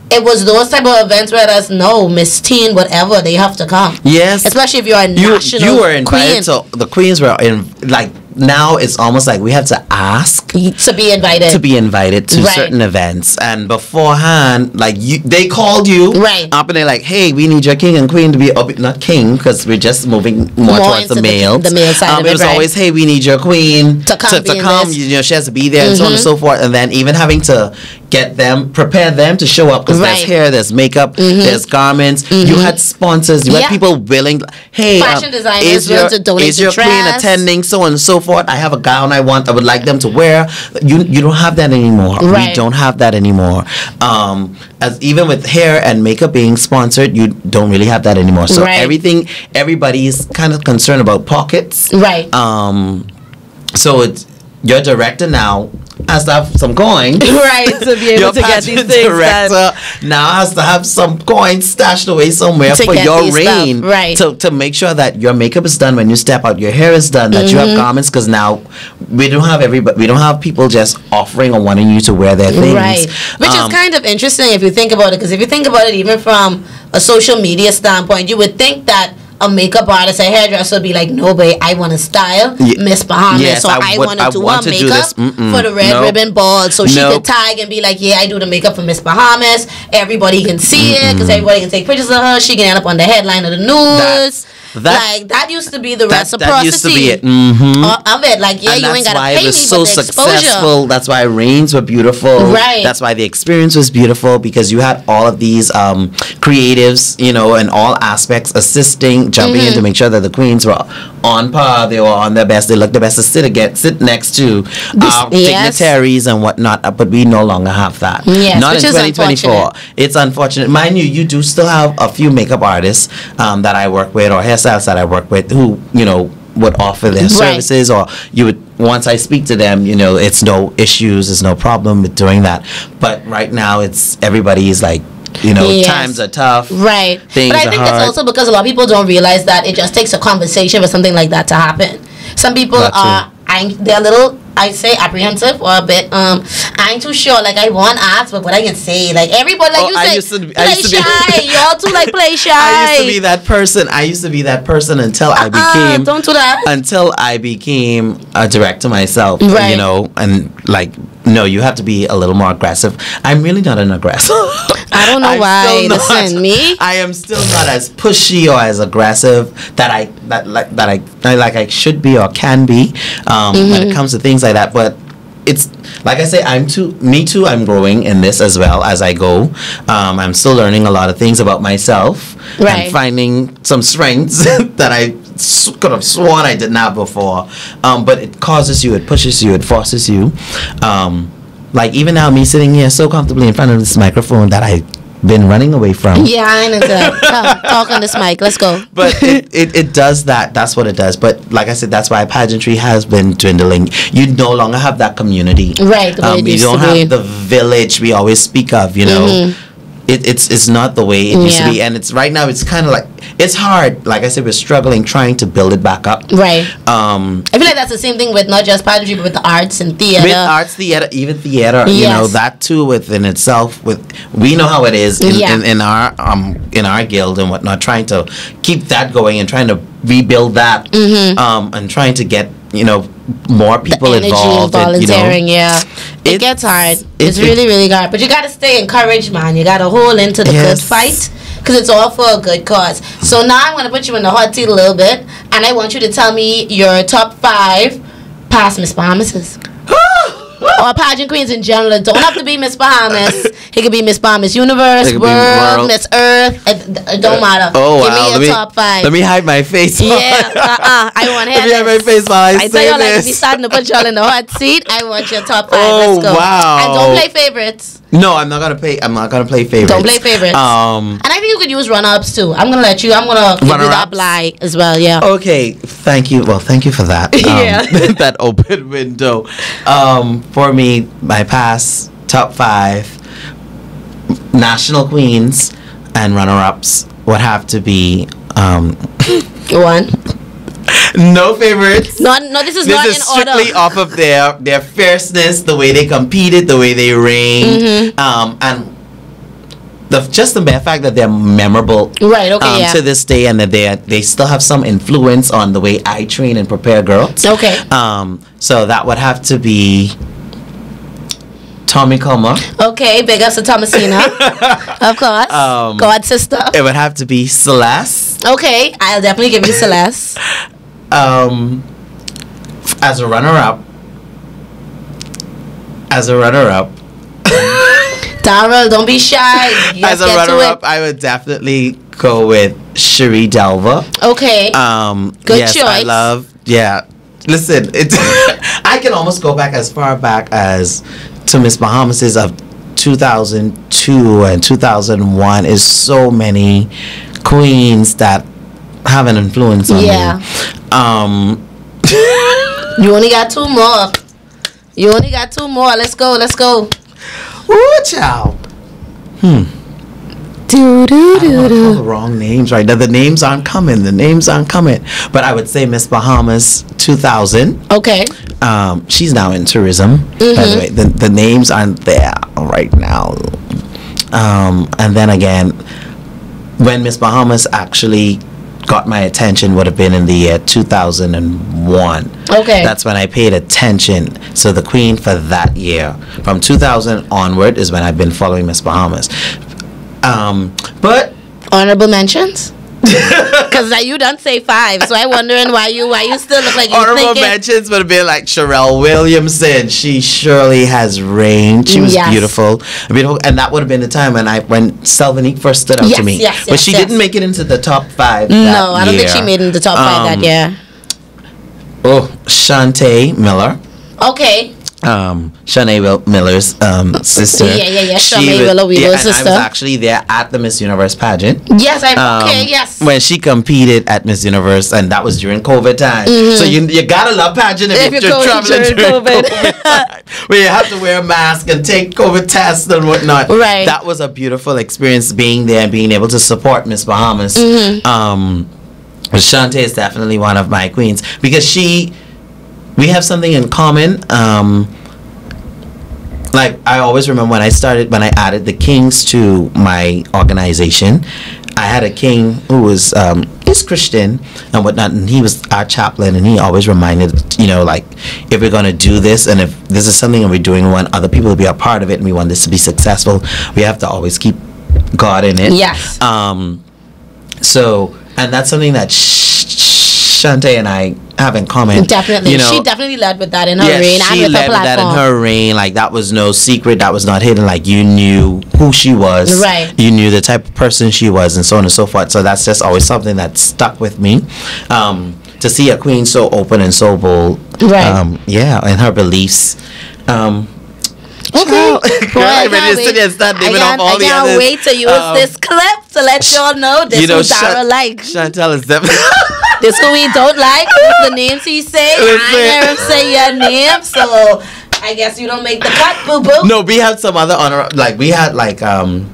it was those type of events where there's no Miss Teen, whatever, they have to come. Yes. Especially if you're a you, national you were invited queen. to the queens were in like now it's almost like we have to ask to be invited. to be invited to Right. certain events. And beforehand like you they called you right. up and they're like hey we need your king and queen to be up not king because we're just moving more, More towards the the- male. the male side um, of it it, was right. always hey we need your queen To come to, in come you know she has to be there and so on and Mhm. so forth. And then even having to get them prepare them to show up because there's hair there's makeup Mhm. there's garments. You Mhm. had sponsors you Yeah. had people willing hey Fashion um, designers is your, willing to donate is your queen attending so on and so forth? I have a gown i want i would like them to wear. You you don't have that anymore. We don't have that anymore. Um as even with hair and makeup being sponsored you don't really have that anymore. So Right. everything everybody's kind of concerned about pockets. Right. Um so it's your director now has to have some coins Right, to be able to get these things director now has to have some coins stashed away somewhere for your reign stuff, right. to, to make sure that your makeup is done when you step out your hair is done that you have Mhm. garments because now we don't have everybody we don't have people just offering or wanting you to wear their things Right. Which Um, is kind of interesting if you think about it, because if you think about it, even from a social media standpoint, you would think that a makeup artist, a hairdresser would be like, no, babe, I want to style Ye- Miss Bahamas, yes, so I I, want to do want her to makeup. Mm-mm. for the red ribbon ball. So she Nope. could tag and be like, yeah, I do the makeup for Miss Bahamas. Everybody can see it, because everybody can take pictures of her. She can end up on the headline of the news. that- like, that used to be the that, reciprocity that used to be it mm-hmm. of it. Like, yeah, and you that's ain't got to why pay it was me, so successful. That's why reigns were beautiful. Right. That's why the experience was beautiful because you had all of these um, creatives, you know, in all aspects, assisting, jumping in Mhm. to make sure that the queens were on par, they were on their best, they looked the best to sit again, sit next to um, yes. dignitaries and whatnot. uh, But we no longer have that. Yes, Not which in is 2024. unfortunate. It's unfortunate. Mind you, you do still have a few makeup artists um, that I work with or hairstylists that I work with who, you know, would offer their Right. services or you would once I speak to them, you know, it's no issues, there's no problem with doing that. But right now it's everybody is like, you know, Yes. times are tough. Right. Things but I think hard. that's also because a lot of people don't realize that it just takes a conversation for something like that to happen. Some people are ang- they're a little I say apprehensive or a bit um I ain't too sure like I want ask but what I can say like everybody like Oh, you I say used to be- I play used to be- shy y'all too like play shy I used to be that person. I used to be that person until I Uh, became don't do that until I became a director myself. Right. You know, and like no, you have to be a little more aggressive. I'm really not an aggressive. I don't know I'm why not- listen me I am still not as pushy or as aggressive that I that like that I, I like I should be or can be um, when it Mhm. comes to things like that. But it's like I say, I'm too me too. I'm growing in this as well as I go. Um, I'm still learning a lot of things about myself Right. and finding some strengths that I could have sworn I didn't have before. Um, but it causes you, it pushes you, it forces you. Um, like even now, me sitting here so comfortably in front of this microphone that I've been running away from. yeah I know that Come, talk on this mic let's go But it, it, it does that. That's what it does. But like I said, that's why pageantry has been dwindling. You no longer have that community. Right, the way it Um, you don't have the village we always speak of, you know. Mhm. It, it's it's not the way it used to be, and it's right now. It's kind of like it's hard. Like I said, we're struggling trying to build it back up. right Um, I feel like that's the same thing with not just poetry but with the arts and theater with arts theater even theater you know that too within itself with we know how it is in, Yeah. in, in our um in our guild and whatnot trying to keep that going and trying to rebuild that Mhm. um and trying to get you know more people energy involved and and, you know. volunteering yeah. It It's- gets hard. It's it- really really hard. But you gotta stay encouraged man. You gotta hold into the good fight because it's all for a good cause. So now i'm gonna put you in the hot seat a little bit and i want you to tell me your top five past miss bahamas or pageant queens in general it don't have to be miss bahamas it could be miss bahamas universe It could be world, world. miss earth it, it don't uh, matter oh give wow me your let me top five let me hide my face yeah, uh-uh. I want to let me hide my face while I, I say tell you, like, if you starting to put y'all in the hot seat, I want your top five. Oh, Let's go. wow. And don't play favorites. No I'm not gonna play I'm not gonna play favorites Don't play favorites. um And I think you could use runner-ups too. I'm gonna let you. I'm gonna give you that blind as well. Yeah. Okay, thank you. Well, thank you for that. Um, Yeah. that open window. Um, for me, my past top five national queens and runner-ups would have to be um, One. No favorites. No, no. This is This not is in strictly order. off of their their fierceness, the way they competed, the way they reigned, Mhm. um, and the just the mere fact that they're memorable Right. Okay. um, yeah. to this day, and that they they still have some influence on the way I train and prepare girls. Okay. Um, so that would have to be Tommy Como. Okay. Big ups to Thomasina. of course. Um, God sister. It would have to be Celeste. Okay. I'll definitely give you Celeste. Um, as a runner-up. As a runner-up. Darrol, don't be shy. As a runner-up. I would definitely go with Cherie Delva. Okay. Um, Good yes, I choice. love. Yeah, listen, it. I can almost go back as far back as to Miss Bahamas's of 2002 and 2001. Is so many queens that have an influence on Yeah. me. Um, You only got two more. You only got two more. Let's go. Let's go. Ooh, child. Hmm. Do do do call the wrong names right now. The names aren't coming. The names aren't coming. But I would say Miss Bahamas 2000. Okay. Um, she's now in tourism. Mhm. By the Mhm. way, the, the names aren't there right now. Um, and then again, when Miss Bahamas actually got my attention would have been in the year 2001. Okay. That's when I paid attention. So the queen for that year, from 2000 onward, is when I've been following Miss Bahamas. Um, but Honorable mentions. Because you don't say five, so I'm wondering why you why you still look like you Honorable thinking. mentions would have been like Sherelle Williamson. She surely has range. She was Yes. beautiful, beautiful, and that would have been the time when I when Selvinique first stood out Yes, to me. yes, yes, but she yes. didn't make it into the top five. No, I don't think she made it in the top five Um, that year. Oh, Shantae Miller. Okay. Um, Shanae Will- Miller's um, sister. Yeah, yeah, yeah, Shanae Willow Weaver's yeah, and I was actually there at the Miss Universe pageant. Yes, I Um, okay, yes. When she competed at Miss Universe, and that was during COVID time. Mhm. So you you gotta love pageant if, If you're, you're traveling during during COVID. COVID, time, where you have to wear a mask and take COVID tests and whatnot. Right. That was a beautiful experience being there and being able to support Miss Bahamas. Mhm. Um, but Shantae is definitely one of my queens because she, we have something in common. Um, like I always remember when I started when I added the Kings to my organization. I had a king who was um, he's Christian and whatnot, and he was our chaplain, and he always reminded you know like if we're gonna do this, and if this is something that we're doing, we want other people to be a part of it, and we want this to be successful, we have to always keep God in it. Yes. Um. So, and that's something that Sh- Sh- Shantae and I have in common. Definitely. You know, she definitely led with that in her yeah, reign and she with her led with that in platform. her reign. Like that was no secret. That was not hidden. Like you knew who she was. Right. You knew the type of person she was, and so on and so forth. So that's just always something that stuck with me. Um, to see a queen so open and so bold. Right. Um, yeah, and her beliefs. Um, Okay. Boy, Girl, I I'm ready can't wait. I can't, off all I can't wait to use Um, this clip to let y'all know this you know, who Dara Shan- like. Chantel is definitely. This who we don't like. This the names he say. I hear him say your name, so I guess you don't make the cut, boo boo. No, we had some other honor. Like we had like um,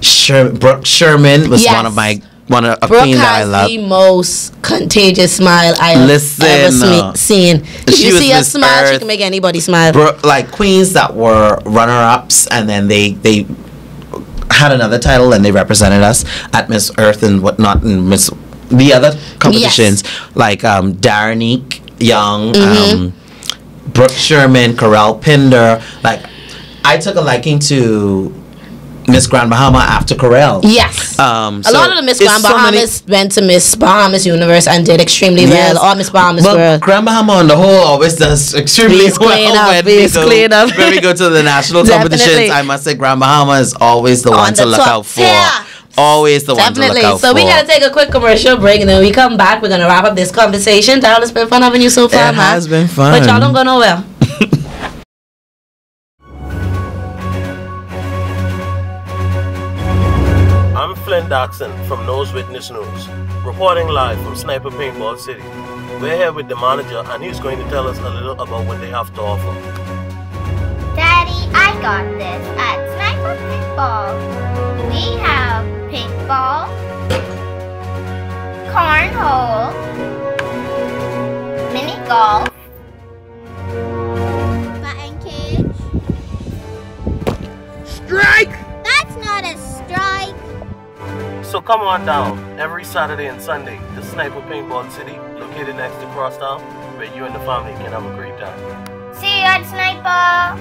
Sher- Brooke Sherman was one of my one of a Brooke queen that I love. the most contagious smile I have Listen, ever sme- uh, seen. If you see her Miss smile, she can make anybody smile. Bro, like queens that were runner-ups and then they they had another title and they represented us at Miss Earth and whatnot and Miss the other competitions like um Daranique Young, Mhm. um Brooke Sherman, Corel Pinder. Like I took a liking to Miss Grand Bahama after Corel. Yes. Um, a lot of the Miss Grand so Bahamas went to Miss Bahamas Universe and did extremely Yes. well. All Miss Bahamas Well, were. Grand Bahama on the whole always does extremely Please well clean up, when please we clean up. when we go to the national competitions. I must say, Grand Bahama is always the On one to look out for. tier. Always the one to Definitely. look out So for. we gotta take a quick commercial break, and then we come back. We're gonna wrap up this conversation. Darrol, it's been fun having you so far, It man. has been fun. But y'all don't go nowhere. I'm Flynn Doxson from Nose Witness News, reporting live from Sniper Paintball City. We're here with the manager, and he's going to tell us a little about what they have to offer. Daddy, I got this at Sniper Paintball. We have paintball, cornhole, mini golf, button cage. Strike! That's not a strike. So come on down every Saturday and Sunday to Sniper Paintball City, located next to Crosstown, where you and the family can have a great time. See you at Sniper.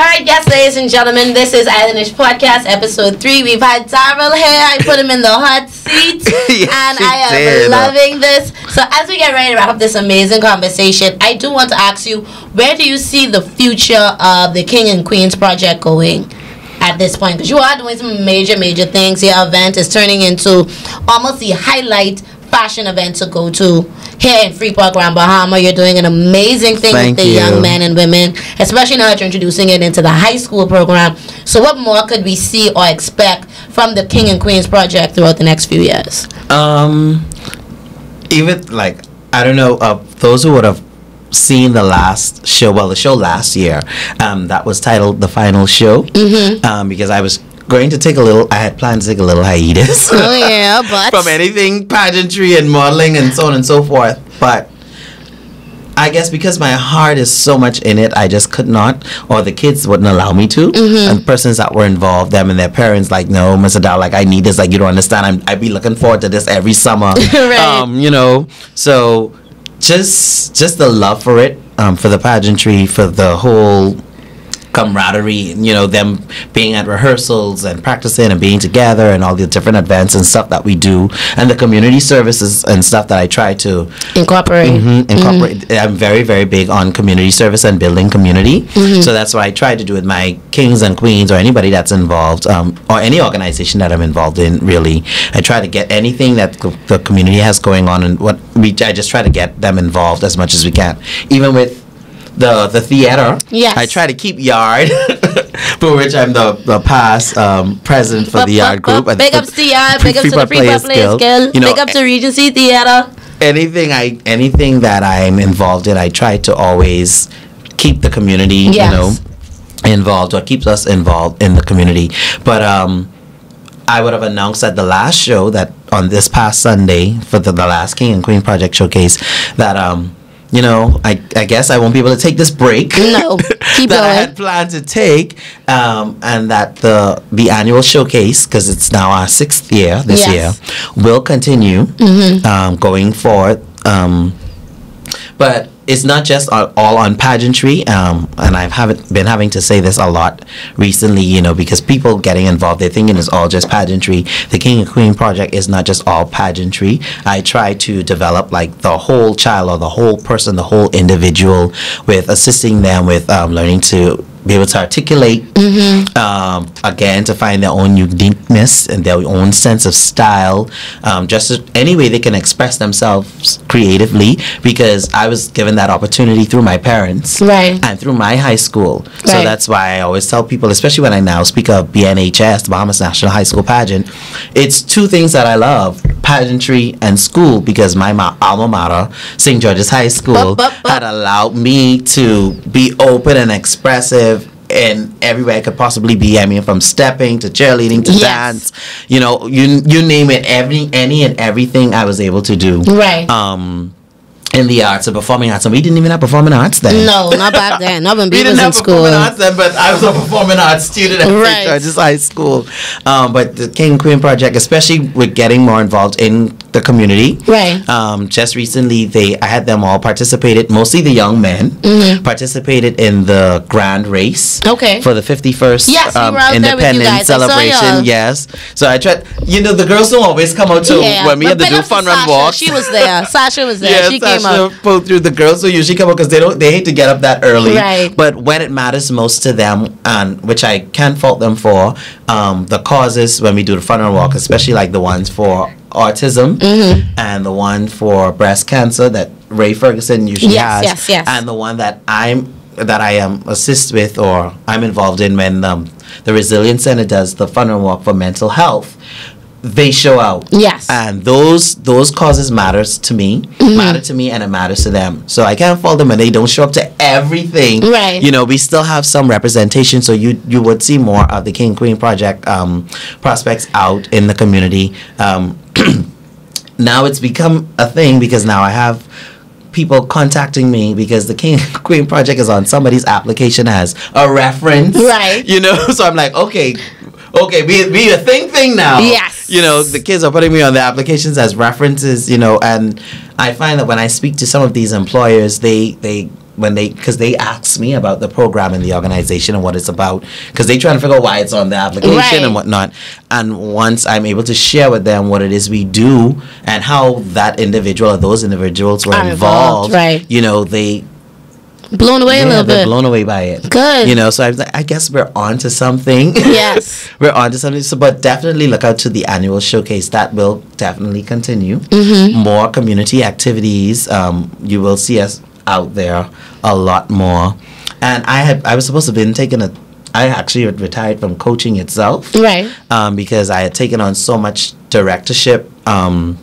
All right, yes, ladies and gentlemen, this is Islandish Podcast, episode three. We've had Darrol here. I put him in the hot seat, and I am did. loving this. So, as we get ready to wrap up this amazing conversation, I do want to ask you, where do you see the future of the King and Queens project going? At this point, because you are doing some major, major things. Your event is turning into almost the highlight fashion event to go to here in Freeport, Grand Bahama. You're doing an amazing thing Thank with the you. young men and women, especially now that you're introducing it into the high school program. So, what more could we see or expect from the King and Queens project throughout the next few years? Um, even like I don't know, uh, those who would have seen the last show, well, the show last year, um, that was titled "The Final Show," Mm-hmm. um, because I was going to take a little. I had planned to take a little hiatus. Oh yeah, but from anything pageantry and modeling and so on and so forth. But I guess because my heart is so much in it, I just could not, or the kids wouldn't allow me to. Mhm. And persons that were involved, them and their parents, like, no, Mr. Dow, like, I need this. Like, you don't understand. I'm, I'd be looking forward to this every summer. Right. Um, you know, so just just the love for it, um, for the pageantry, for the whole camaraderie, you know, them being at rehearsals and practicing and being together and all the different events and stuff that we do and the community services and stuff that I try to Incorporate. Mhm, incorporate. I'm very, very big on community service and building community. Mhm. So that's what I try to do with my kings and queens or anybody that's involved, um, or any organization that I'm involved in. Really, I try to get anything that the- the community has going on, and what we I just try to get them involved as much as we can. Even with the the theater, Yes. I try to keep yard, for which I'm the the past um, president for the yard group. and Big ups to y'all. Big ups to the Players Guild. You know, Big up to Regency Theater. anything I anything that I'm involved in, I try to always keep the community, Yes. you know, involved or keeps us involved in the community. But um I would have announced at the last show that on this past Sunday for the, the last King and Queen Project showcase that um you know, I, I guess I won't be able to take this break. No, keep that I going. had planned to take, um, and that the the annual showcase, because it's now our sixth year this Yes. year, will continue Mhm. um, going forward. Um, but it's not just all, on pageantry, um, and I've haven't been having to say this a lot recently, you know, because people getting involved, they're thinking it's all just pageantry. The King and Queen project is not just all pageantry. I try to develop like the whole child or the whole person, the whole individual, with assisting them with um, learning to be able to articulate um, again to find their own uniqueness and their own sense of style um, just any way they can express themselves creatively because i was given that opportunity through my parents Right. and through my high school. So that's why i always tell people especially when i now speak of bnhs the bahamas national high school pageant it's two things that i love pageantry and school because my ma- alma mater st george's high school had allowed me to be open and expressive in everywhere I could possibly be. I mean, from stepping to cheerleading to Yes. dance, you know, you you name it, every any and everything I was able to do. Right. Um, in the arts and performing arts, and we didn't even have performing arts then. No, not back then. Not when we didn't have school. performing arts then, but I was a performing arts student at Right. St. George's High School. Um, but the King and Queen Project, especially with getting more involved in the community. Right. Um, just recently, they I had them all participated, mostly the young men, Mhm. participated in the grand race. Okay. For the 51st Yes, um, were out there with you Independence guys. I saw celebration. Yes. So I tried. You know, the girls don't always come out to Yeah, when we but have to do to fun run Sasha. walks. She was there. Sasha was there. Yeah, she came up. pulled through. The girls will usually come out because they don't. They hate to get up that early. Right. But when it matters most to them, and which I can't fault them for, um, the causes when we do the fun run walk, especially like the ones for autism Mm-hmm. and the one for breast cancer that Ray Ferguson usually Yes, has, yes, yes. and the one that I'm that I am assist with or I'm involved in when um, the Resilience Center does the fun run walk for mental health. They show out. Yes. And those those causes matters to me, Mhm. matter to me, and it matters to them. So I can't fault them when they don't show up to everything. Right. You know, we still have some representation, so you you would see more of the King Queen Project um, prospects out in the community. Um, now it's become a thing because now I have people contacting me because the King Queen Project is on somebody's application as a reference. Right. You know, so I'm like, okay, okay, be be a thing thing now. Yes. You know, the kids are putting me on the applications as references, you know, and I find that when I speak to some of these employers, they they when they because they ask me about the program and the organization and what it's about because they trying to figure out why it's on the application Right. and whatnot and once i'm able to share with them what it is we do and how that individual or those individuals were involved, involved, right. you know they Blown away a little they're bit. blown away by it Good. you know so i was like i guess we're on to something Yes. we're on to something so but definitely look out to the annual showcase that will definitely continue Mhm. more community activities um, you will see us out there a lot more. And i had i was supposed to have been taking a i actually had retired from coaching itself. Right. um, because i had taken on so much directorship um,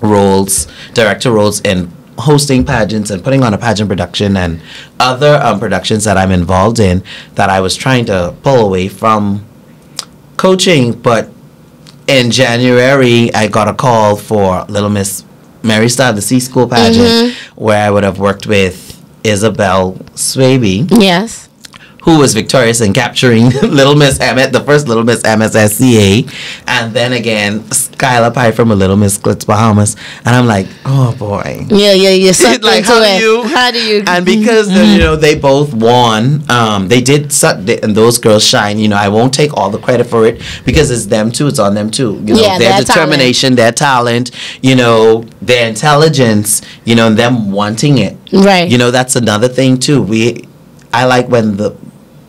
roles director roles in hosting pageants and putting on a pageant production and other um, productions that i'm involved in that i was trying to pull away from coaching. But in January, I got a call for Little Miss Mary Star, the Sea School pageant, Mhm. where I would have worked with Isabel Swaby, Yes. Who was victorious in capturing Little Miss Emmett, the first Little Miss MSSCA, and then again Skylar Pie from a Little Miss Glitz Bahamas, and I'm like, oh boy. Yeah, yeah, yeah. like how do you How do you? and because Mm-hmm. you know they both won um they did su- they, and those girls shine you know i won't take all the credit for it because it's them too it's on them too you know Yeah, their their determination their talent you know their intelligence you know and them wanting it Right. you know that's another thing too we i like when the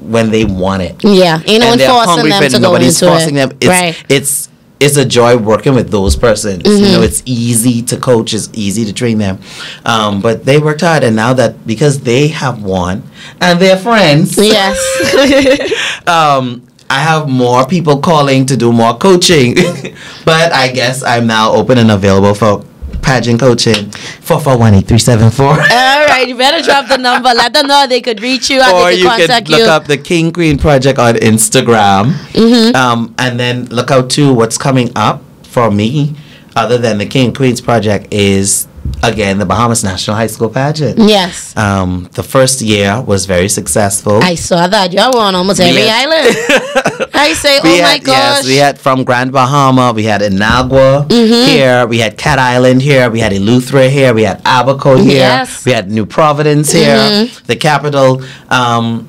when they want it Yeah, ain't no and one forcing them to go nobody's into forcing it. them it's right. it's it's a joy working with those persons. You Mhm. know, it's easy to coach, it's easy to train them. Um, but they worked hard, and now that because they have won and they're friends, Yes. um, I have more people calling to do more coaching. but I guess I'm now open and available for pageant coaching. Four four one eight three seven four. All right, you better drop the number. Let them know they could reach you. How or you can look you. up the King Queen Project on Instagram. Mhm. Um, and then look out to what's coming up for me, other than the King Queens Project, is again the Bahamas National High School Pageant. Yes. Um, the first year was very successful. I saw that. Y'all were on almost every had- island. I say, We oh my had, yes, we had from Grand Bahama, we had Inagua Mhm. here, we had Cat Island here, we had Eleuthera here, we had Abaco here, Yes. we had New Providence here, Mhm. the capital. Um,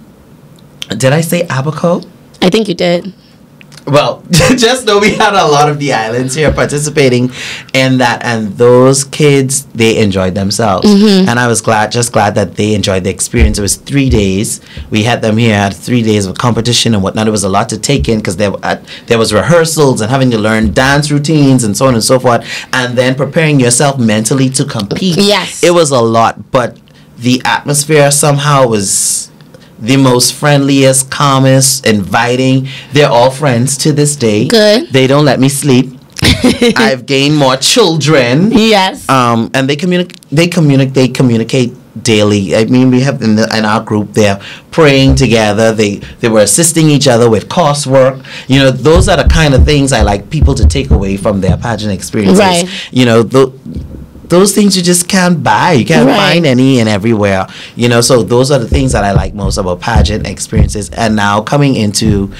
did I say Abaco? I think you did. Well, just know we had a lot of the islands here participating in that, and those kids they enjoyed themselves, Mhm. and I was glad, just glad that they enjoyed the experience. It was three days. We had them here, had three days of competition and whatnot. It was a lot to take in because there uh, there was rehearsals and having to learn dance routines and so on and so forth, and then preparing yourself mentally to compete. Yes. it was a lot, but the atmosphere somehow was the most friendliest, calmest, inviting. They're all friends to this day. Good. They don't let me sleep. I've gained more children. Yes. Um, and they communicate. They communicate. They communicate daily. I mean, we have in, the, in our group. They're praying together. They they were assisting each other with coursework. You know, those are the kind of things I like people to take away from their pageant experiences. Right. You know, tho- those things you just can't buy. You can't Right. find any and everywhere. You know, so those are the things that I like most about pageant experiences. And now coming into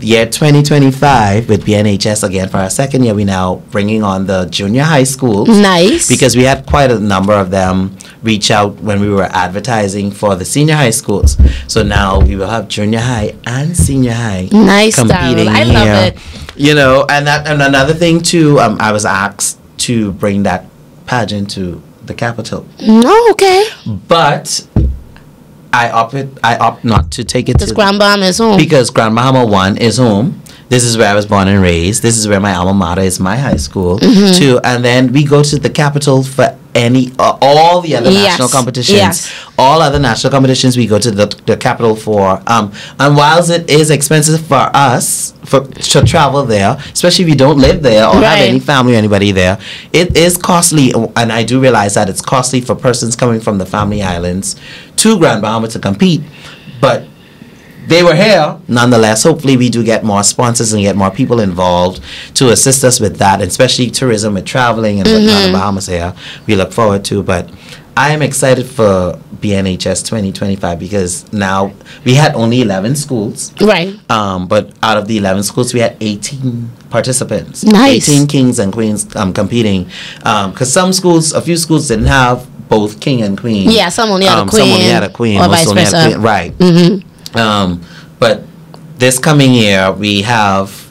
year 2025 with BNHS again for our second year, we now bringing on the junior high schools. Nice. Because we had quite a number of them reach out when we were advertising for the senior high schools. So now we will have junior high and senior high Nice, competing. I love it. You know, and that and another thing too. Um, I was asked to bring that pageant to the capital, No, oh, okay. but I opted. I opt not to take it This to Grand Bahama is home. because Grand Bahama One is home. This is where I was born and raised. This is where my alma mater is, my high school Mhm. too. And then we go to the capital for any uh, all the other Yes, national competitions. yes. All other national competitions we go to the, the capital for. Um, and whilst it is expensive for us for to travel there, especially if you don't live there or have any family or anybody there, it is costly. And I do realize that it's costly for persons coming from the family islands to Grand Bahama to compete. But they were here nonetheless hopefully we do get more sponsors and get more people involved to assist us with that especially tourism with traveling and whatnot in Mhm. bahamas here we look forward to but i am excited for bnhs 2025 because now we had only 11 schools Right. um, but out of the 11 schools we had 18 participants Nice. 18 kings and queens um, competing because some schools a few schools didn't have both king and queen Yeah, some only had a Um, some only queen had a queen or vice only had a versa. queen. right Mhm. Um, but this coming year, we have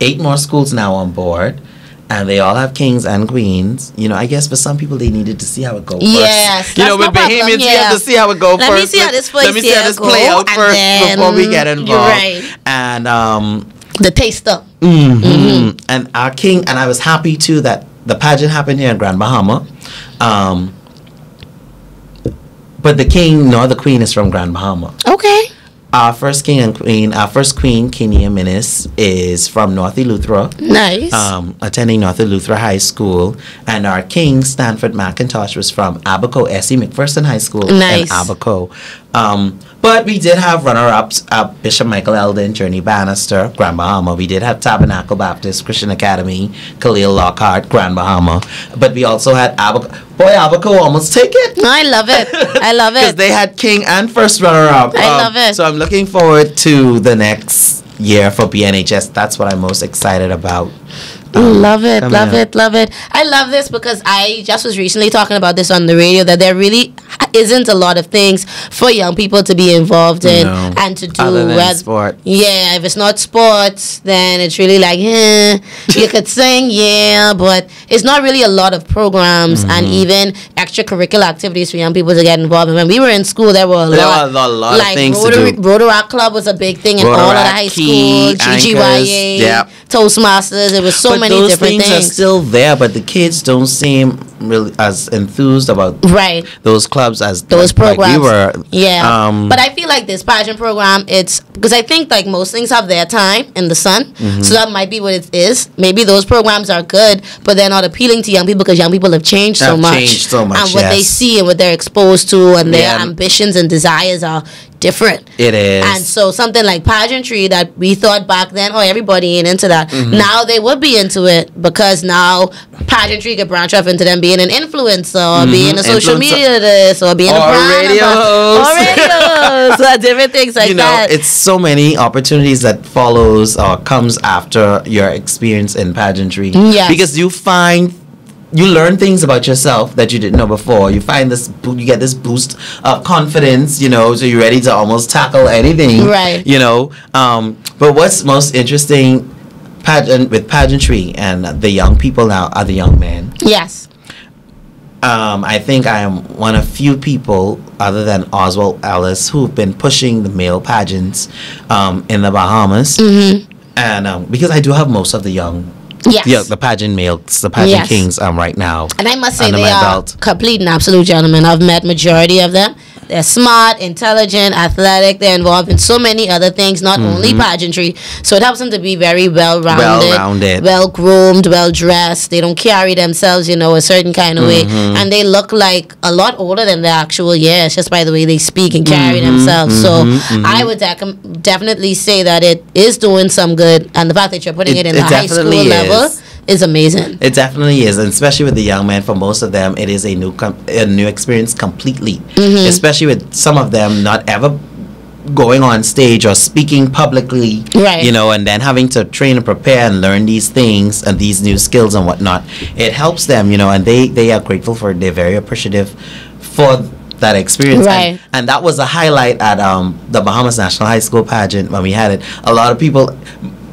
eight more schools now on board, and they all have kings and queens. You know, I guess for some people, they needed to see how it goes. Yes, first. you know, with no Bahamians, we yeah. have to see how it goes Let me first. see how this Let me see how this play out first before we get you're involved. right. And um, The taster. mhm. and our king, and I was happy too that the pageant happened here in Grand Bahama. Um, but the king nor the queen is from Grand Bahama. Okay. Our first king and queen, our first queen, Kenia Minis, is from North Eleuthera. Nice. Um, attending North Eleuthera High School. And our king, Stanford McIntosh, was from Abaco S.E. McPherson High School Nice. in Abaco. Um, But we did have runner-ups: uh, Bishop Michael Eldon, Journey Bannister, Grand Bahama. We did have Tabernacle Baptist Christian Academy, Khalil Lockhart, Grand Bahama. But we also had Abaco. Boy, Abaco almost take it. I love it. I love it. Because they had King and first runner-up. I love it. So I'm looking forward to the next year for BNHS. That's what I'm most excited about. Um, love it, love it, love it. I love this because I just was recently talking about this on the radio that there really isn't a lot of things for young people to be involved in No. and to do. Other than sport. Yeah, if it's not sports, then it's really like, eh, you could sing, yeah, but it's not really a lot of programs and Mm-hmm. even extracurricular activities for young people to get involved in. When we were in school, there were a There lot. were a lot- lot of like things to Rotary, do. Rotaract Club was a big thing in all of the high school, GGYA, yeah. Toastmasters. It was so but many those different things, things. are still there, but the kids don't seem really as enthused about Right. those clubs as those like programs. we were. Yeah. Um, but I feel like this pageant program, it's because I think like most things have their time in the sun. Mhm. So that might be what it is. Maybe those programs are good, but they're not appealing to young people because young people have changed so Have much. changed so much, And what they see and what they're exposed to and their Yeah. ambitions and desires are different. it is. And so something like pageantry that we thought back then, oh, everybody ain't into that. Mhm. Now they would be into it because now pageantry could branch off into them being an influencer, or Mhm. being a social Influencer. media this, or being a brand radio ambassador, or radio host, or different things like you know, that. it's so many opportunities that follows or comes after your experience in pageantry. Yes. Because you find you learn things about yourself that you didn't know before. You find this, you get this boost of confidence. You know, so you're ready to almost tackle anything. Right. You know, um, but what's most interesting, pageant with pageantry and the young people now are the young men. yes. Um, I think I am one of few people, other than Oswald Ellis, who've been pushing the male pageants um, in the Bahamas. Mm-hmm. And um, because I do have most of the young, Yes. yeah, the pageant males, the pageant Yes. kings, um, right now. And I must say they are belt. complete and absolute gentlemen. I've met majority of them. They're smart, intelligent, athletic. They're involved in so many other things, not only Mhm. pageantry. So it helps them to be very well rounded, Well-rounded. well groomed, well dressed. They don't carry themselves, you know, a certain kind of way, Mhm. and they look like a lot older than their actual years just by the way they speak and carry Mhm, themselves. So mhm, mhm. I would dec- definitely say that it is doing some good, and the fact that you're putting It- it, in the high school definitely level is. amazing. It definitely is, and especially with the young men. For most of them, it is a new com- a new experience completely. Mhm. Especially with some of them not ever going on stage or speaking publicly. Right. You know, and then having to train and prepare and learn these things and these new skills and whatnot. It helps them, you know, and they they are grateful for. it. They're very appreciative for that experience. And- Right. And, that was a highlight at um the Bahamas National High School pageant when we had it. A lot of people.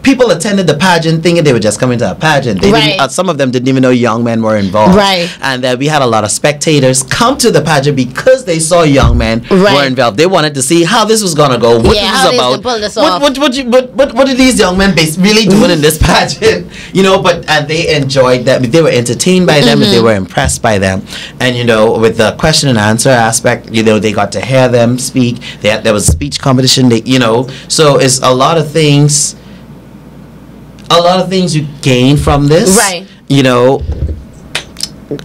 People attended the pageant thinking they were just coming to a pageant. They Right. didn't, uh, some of them didn't even know young men were involved. Right. And uh, we had a lot of spectators come to the pageant because they saw young men were Right. involved. They wanted to see how this was gonna go, what Yeah, this about. this what, what, what, you, what, what, what are these young men really doing in this pageant? You know, but and they enjoyed that. They were entertained by them, and they were impressed by them. And you know, with the question and answer aspect, you know, they got to hear them speak. They had, there was a speech competition. They, you know, so it's a lot of things. A lot of things you gain from this, Right. You know,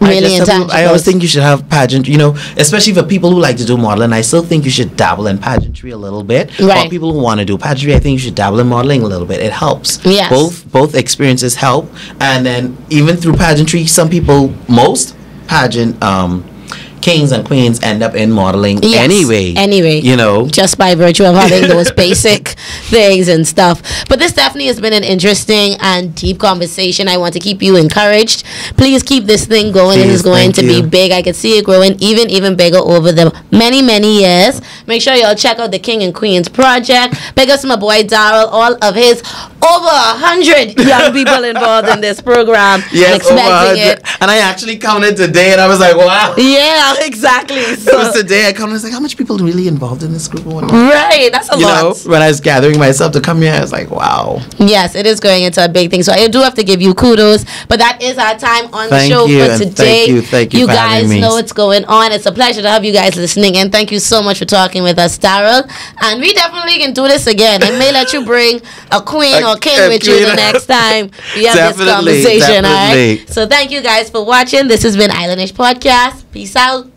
I, Really just tell I always think you should have pageant, you know, especially for people who like to do modeling. I still think you should dabble in pageantry a little bit. Right. For people who want to do pageantry, I think you should dabble in modeling a little bit. It helps. Yes. Both both experiences help, and then even through pageantry, some people, most pageant um, kings and queens end up in modeling Yes, anyway. anyway. you know. just by virtue of having those basic things and stuff. But this definitely has been an interesting and deep conversation. I want to keep you encouraged. Please keep this thing going. Please, is going to be big. I can see it growing even even bigger over the many many years. Make sure y'all check out the King and Queens project. Big up to my boy Darrol, all of his over a hundred young people involved in this program. Yes, over expecting 100. it. And I actually counted today, and I was like, wow. Yeah, exactly. It So, was today I counted. I was like, how much people really involved in this group? right, that's a you lot. know, when I was gathering myself to come here, I was like, wow. Yes, it is going into a big thing. So I do have to give you kudos. But that is our time on Thank the show you, for today. thank you, thank you for guys know what's going on. It's a pleasure to have you guys listening. And thank you so much for talking with us, Darrol. And we definitely can do this again. I may let you bring a queen A- or king with you the next time we have this conversation. All definitely. right. So thank you guys for watching. This has been Islandish Podcast. Peace out.